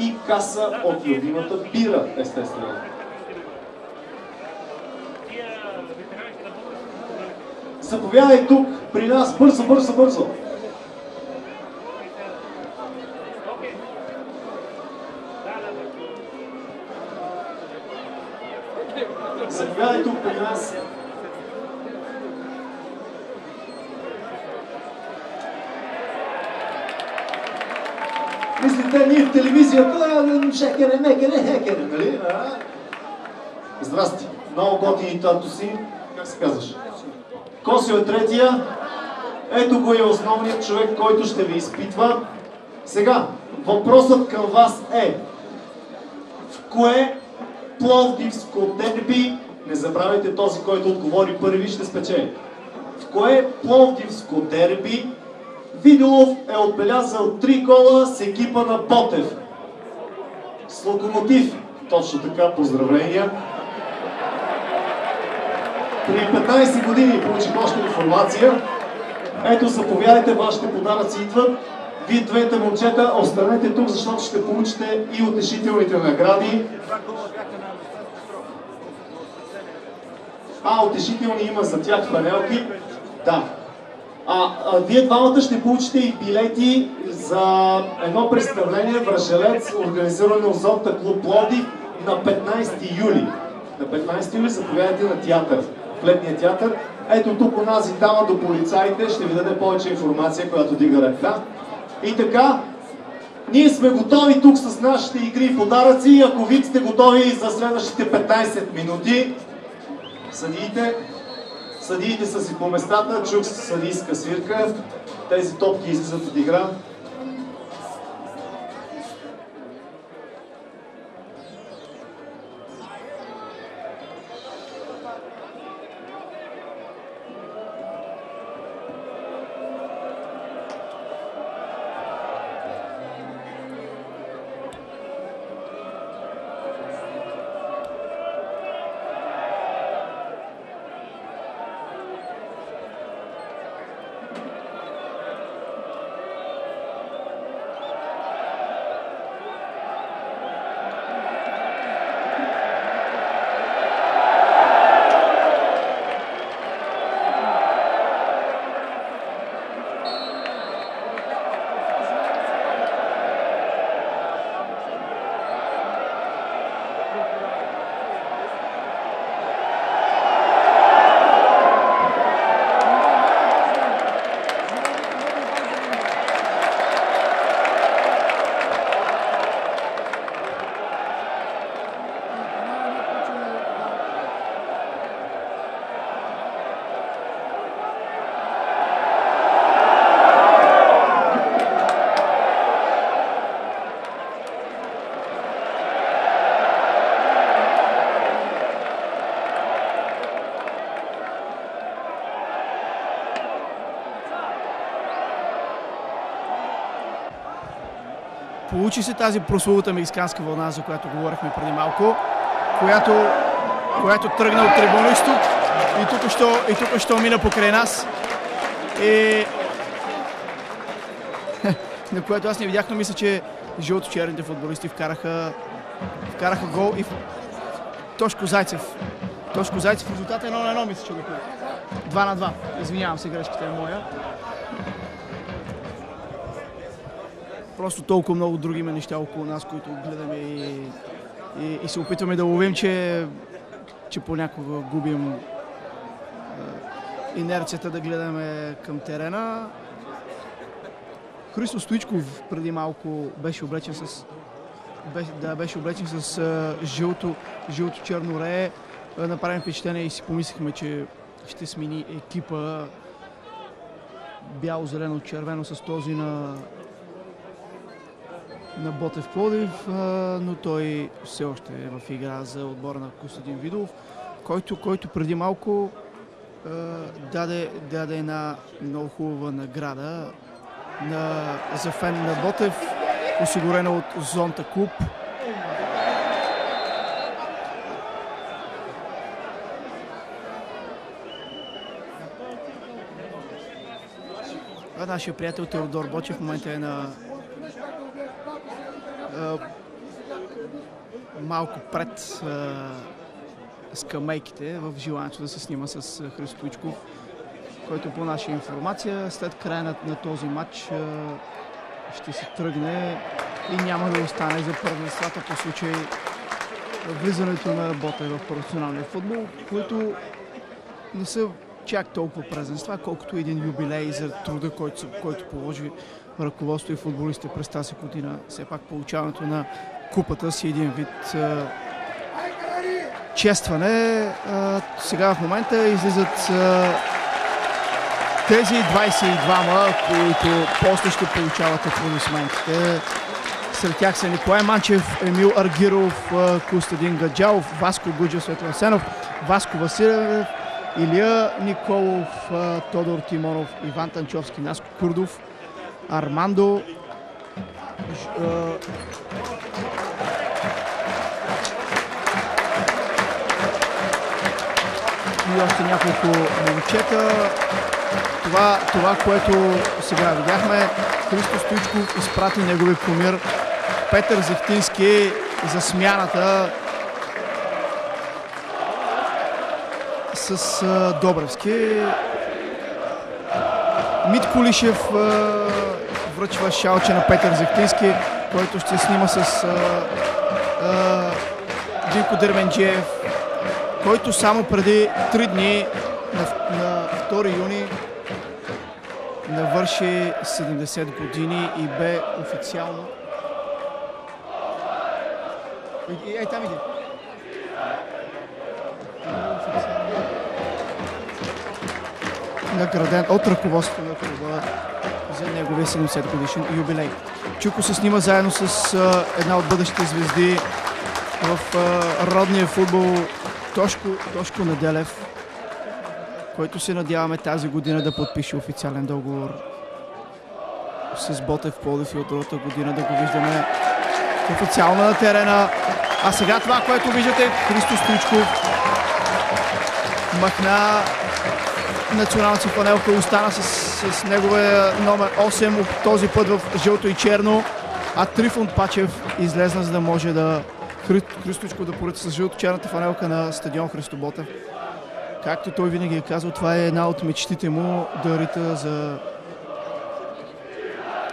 и каса от любимата бира, естествено. Заповядай тук, при нас, бързо, бързо, бързо. Заповядай тук при нас. Мислите, ние в телевизията, шекере, мекере, хекере, нали? Здрасти. Много готини тато си. Как се казваш? Косио е третия. Ето го е основният човек, който ще ви изпитва. Сега, въпросът към вас е в кое Пловдивско дерби, не забравяйте този, който отговори първи, ще спечели. В кое Пловдивско дерби Видолов е отбелязал 3 гола с екипа на Ботев? С локомотив. Точно така, поздравления. При 15 години получих още информация. Ето, заповядайте, вашите подаръци идват. Вие двете момчета останете тук, защото ще получите и утешителните награди. А, утешителни има за тях фанелки. Да. А, а вие двамата ще получите и билети за едно представление Връжелец, организирано от Зонта клуб Плоди на 15 юли. На 15 юли заповядайте на театър, в летния театър. Ето тук онази дама до полицаите ще ви даде повече информация, която дига ръка. И така, ние сме готови тук с нашите игри и подаръци. Ако вие сте готови за следващите 15 минути, съдиите, съдиите са си по местата, чух съдийска свирка, тези топки излизат от игра. Получи се тази прословута мексиканска вълна, за която говорихме преди малко, която която тръгна от трибуна изток и тук що, и тук що мина покрай нас. И... [laughs] на което аз не видях, но мисля, че жълто-черните футболисти вкараха, вкараха гол и Тошко Зайцев. Тошко Зайцев резултат е едно на едно, мисля, че го е. Два на два. Извинявам се, грешката е моя. Просто толкова много други има неща около нас, които гледаме и, и, и се опитваме да ловим, че, че понякога губим инерцията да гледаме към терена. Христо Стоичков преди малко беше облечен с да, беше облечен с жълто, жълто-черно рее. Направим впечатление и си помислихме, че ще смени екипа бяло-зелено-червено с този на на Ботев Плодив, но той все още е в игра за отбора на Костадин Видов, който, който преди малко даде, даде една много хубава награда на, за фен на Ботев, осигурена от Зонта Клуб. А нашия приятел Теодор Бочев в момента е на малко пред скамейките в желанието да се снима с Христо Ичков, който по наша информация след края на, този матч ще се тръгне и няма да остане за първенствата по случай влизането на Бота в професионалния футбол, които не са чак толкова празненства, колкото един юбилей за труда, който, който положи ръководство и футболистите през тази година. Все пак получаването на купата си един вид а, честване. А, сега в момента излизат а, тези 22-ма, които после ще получават аплодисментите. Сред тях са Николай Манчев, Емил Аргиров, Костадин Гаджалов, Васко Гуджев, Светлан Сенов, Васко Василев, Илия Николов, Тодор Тимонов, Иван Танчовски, Наско Курдов, Армандо, и още няколко момчета. Това, това, което сега видяхме, Христо Стоичков изпрати негови кумир Петър Зехтински за смяната с Добревски. Митко Лишев връчва шалче на Петър Зехтински, който ще снима с Динко Дерменджиев, който само преди 3 дни на, на 2 юни навърши 70 години и бе официално Ей, там иди. Награден от ръководството на клуба за неговия 70 годишен юбилей. Чуко се снима заедно с а, една от бъдещите звезди в а, родния футбол Тошко, Тошко Неделев, който се надяваме тази година да подпише официален договор с Ботев Плодив и от другата година да го виждаме официално на терена. А сега това, което виждате, Христо Стоичков махна националната фанелка и остана с, с неговия номер 8, този път в жълто и черно. А Трифон Пачев излезна, за да може да Христочко да поръча с жълто-черната фанелка на стадион Христо Ботев. Както той винаги е казал, това е една от мечтите му да рита за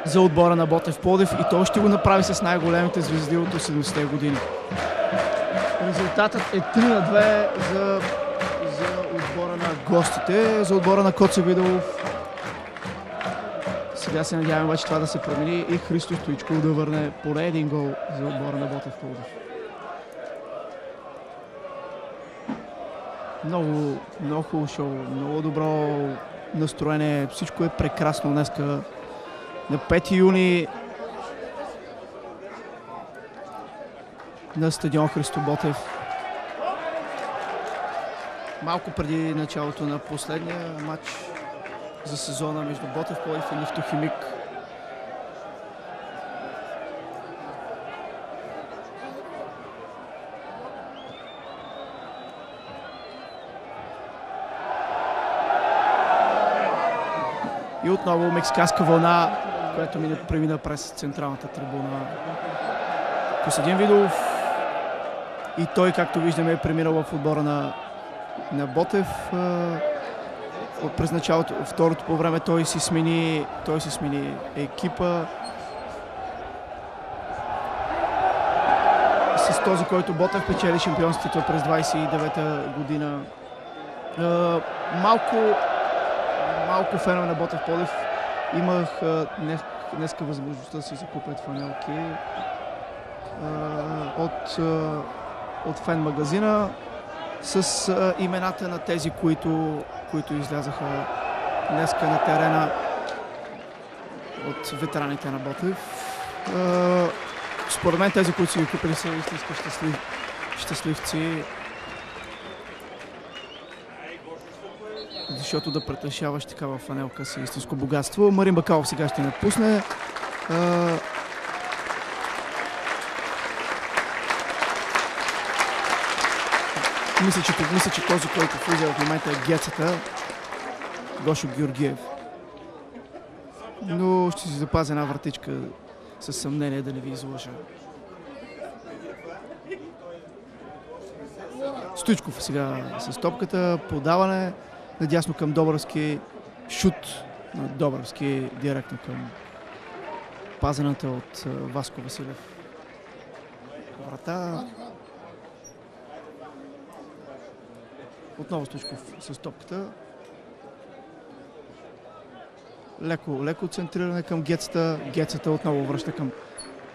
за отбора на Ботев Плодив и той ще го направи с най-големите звезди от 80-те години. Резултатът е 3 на 2 за, за отбора на гостите, за отбора на Коце Видолов. Сега се надяваме обаче това да се промени и Христо Стоичков да върне поне един гол за отбора на Ботев Плодив. Много, много хубаво шоу, много добро настроение, всичко е прекрасно днеска на 5 юни на стадион Христо Ботев. Малко преди началото на последния матч за сезона между Ботев Плоев и Нефтохимик. И отново мексиканска вълна, която мине, премина през централната трибуна. Косадин Видов и той, както виждаме, е преминал в отбора на, на Ботев. През началото, второто по време той си смени, той си смени екипа. С този, който Ботев печели шампионството през 29-та година. Малко, малко фенове на Ботев Полив имах днес, днеска възможността да си закупят фанелки от, от фен магазина с а, имената на тези, които, които излязаха днеска на терена от ветераните на Ботев. А, според мен тези, които са ги купили са истински щастлив, щастливци. Защото да претъшаваш такава фанелка си истинско богатство. Марин Бакалов сега ще напусне. А, Мисля, че, мисля, че този, който влиза в момента е гецата, Гошо Георгиев. Но ще си запазя една вратичка със съмнение да не ви излъжа. Стоичков сега с топката, подаване надясно към Добърски, шут на Добърски директно към пазената от Васко Василев врата. Отново Стоичков с топката. Леко, леко центриране към Гецата. Гецата отново връща към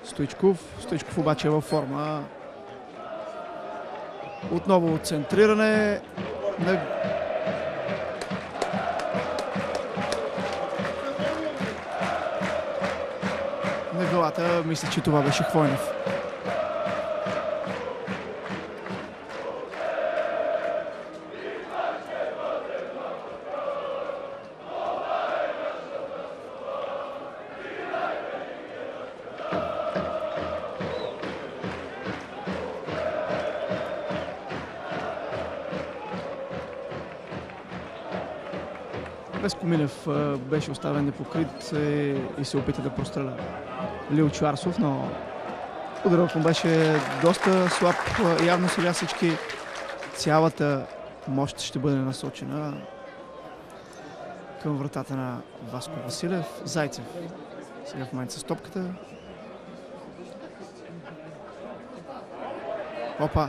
Стоичков. Стоичков обаче е във форма. Отново центриране на на главата. Мисля, че това беше Хвойнев. Беше оставен непокрит и се опита да простреля Лил Чуарсов, но ударът му беше доста слаб. Явно сега всички цялата мощ ще бъде насочена към вратата на Васко Василев. Зайцев сега в момента с топката. Опа,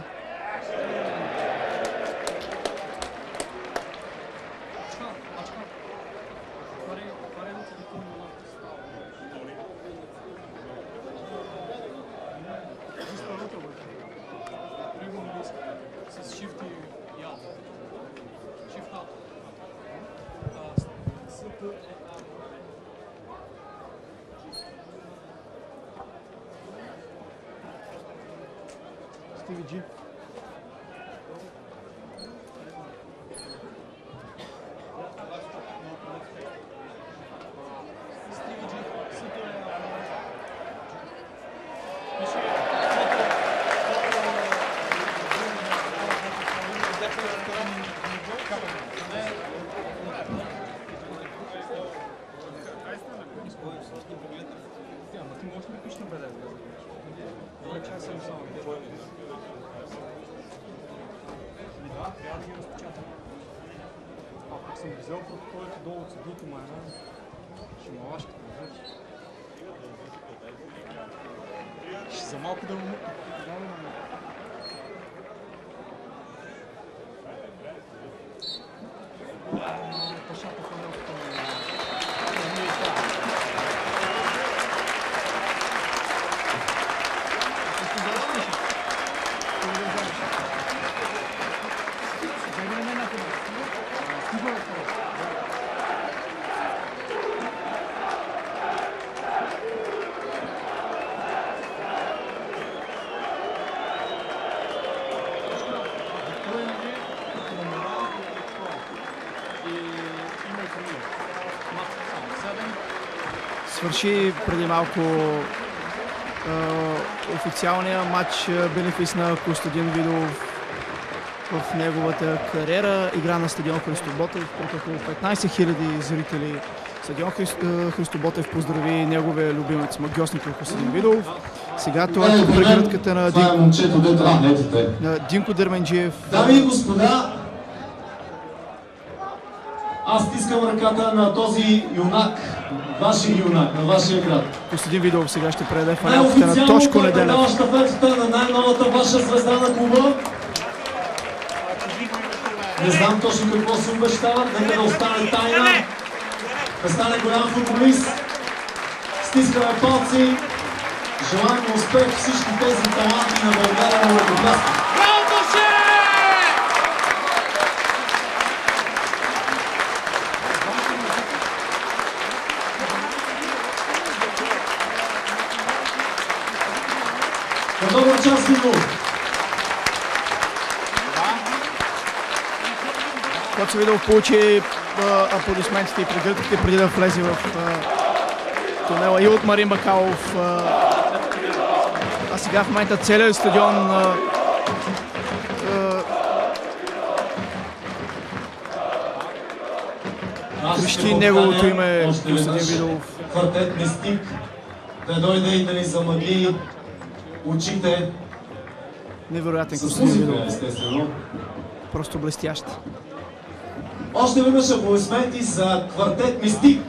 свърши преди малко официалния матч бенефис на Костадин Видов в неговата кариера. Игра на стадион Христо Ботев пред около 15 000 зрители Стадион Христо, Христо Ботев поздрави неговия любимец магиосник Костадин Видов. Сега това е на, Това е Дин, момчето, дето а, ето те. на Динко Дерменджиев. Дами и господа, аз стискам ръката на този юнак, вашия юнак, на вашия град. Костадин Видов сега ще предаде фанелката на Най-официално Тошко предава Неделев. щафетата на най-новата ваша звезда на клуба. Не знам точно какво се обещава, нека да остане тайна. Да стане голям футболист. Стискаме палци. Желаем успех всички тези таланти на България на ръкопляски. На добър час, Диво! Коцо Видов получи а, аплодисментите и прегръдките преди да влезе в а, тунела и от Марин Бакалов. А, а сега в момента целият стадион а, крещи неговото име Костадин Видов. Квартет Мистик да дойде и да ни замъгли очите Невероятен Костадин Видов. естествено. Просто блестящ. Още веднъж аплодисменти за квартет Мистик.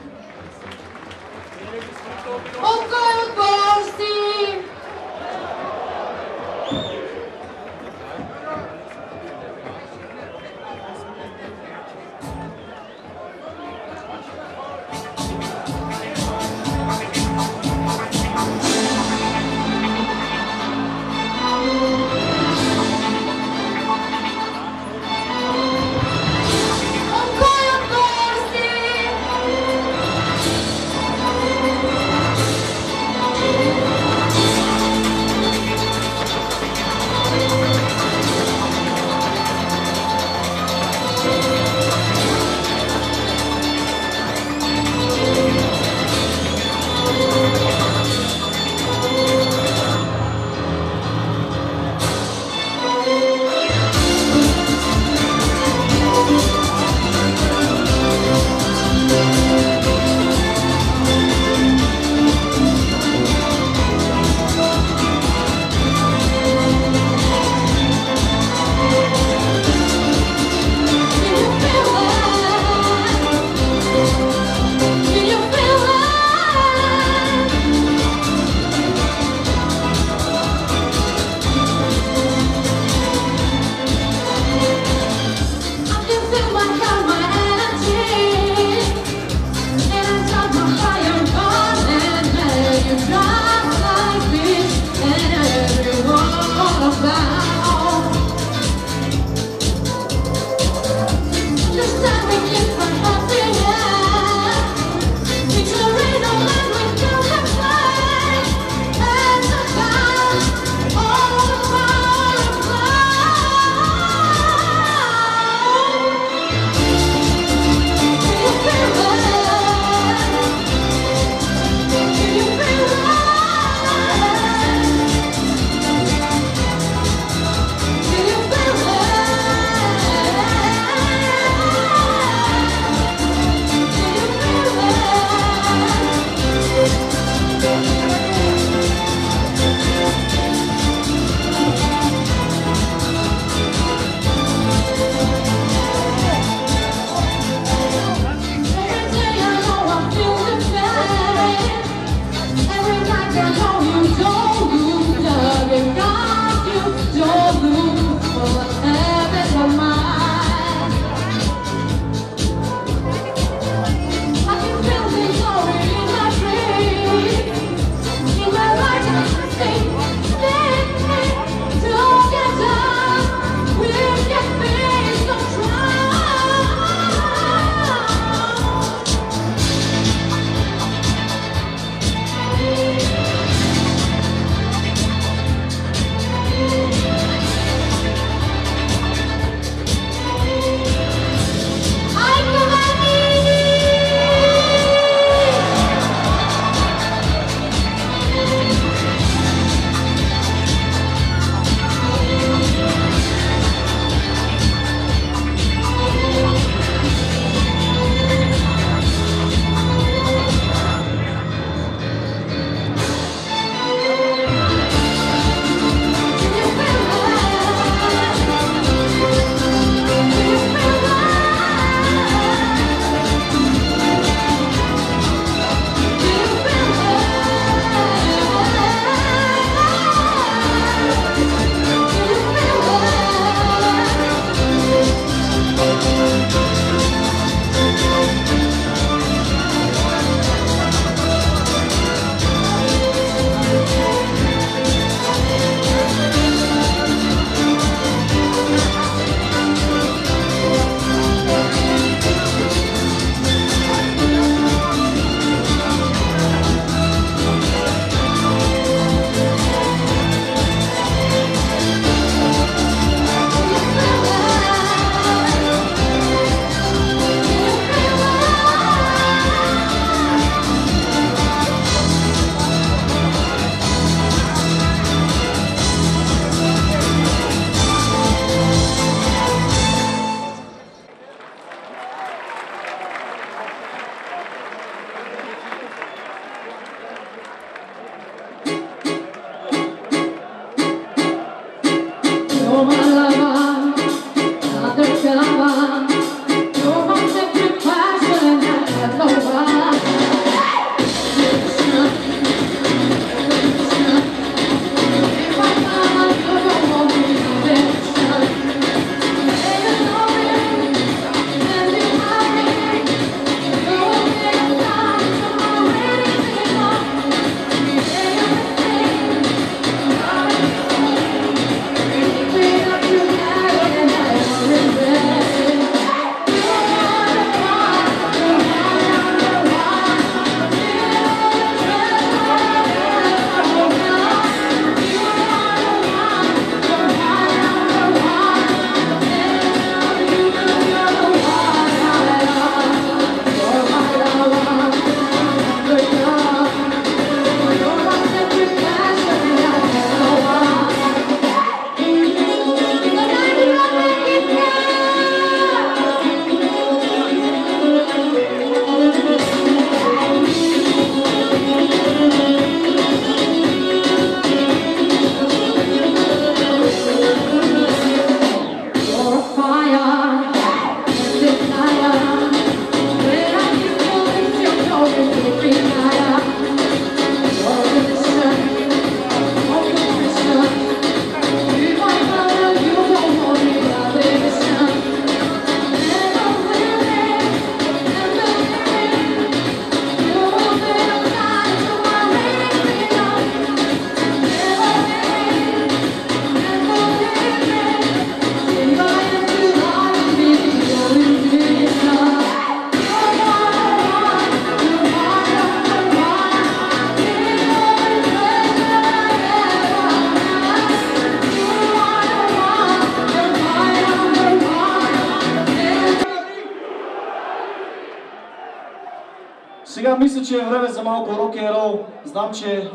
Pamiętajcie,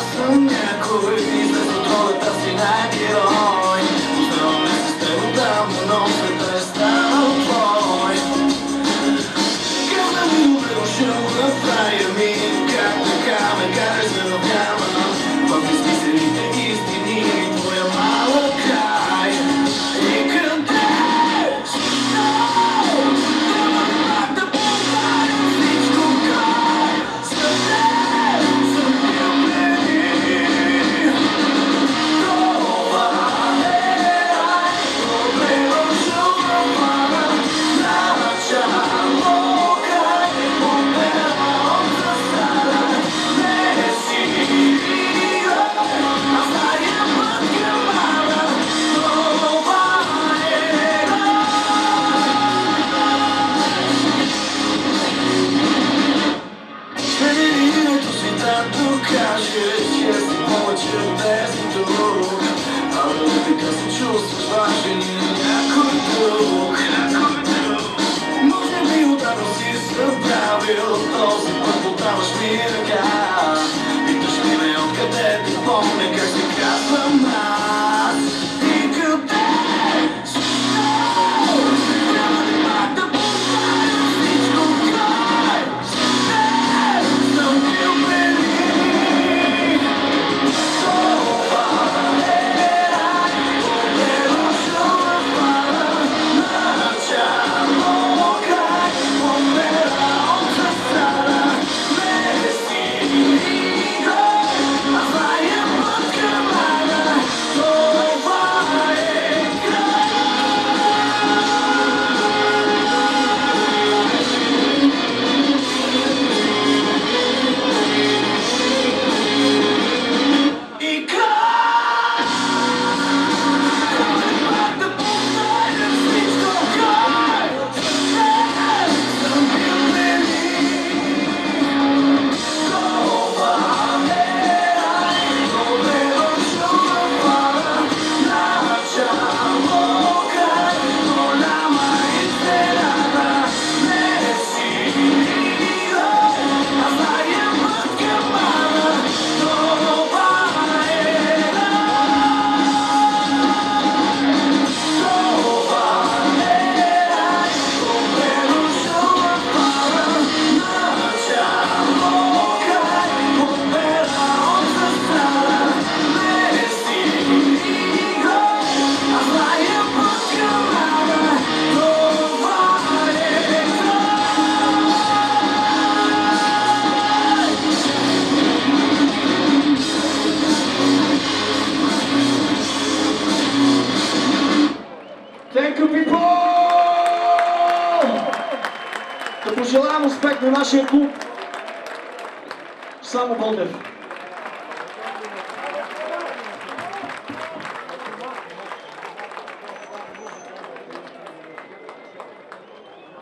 Аз съм някой,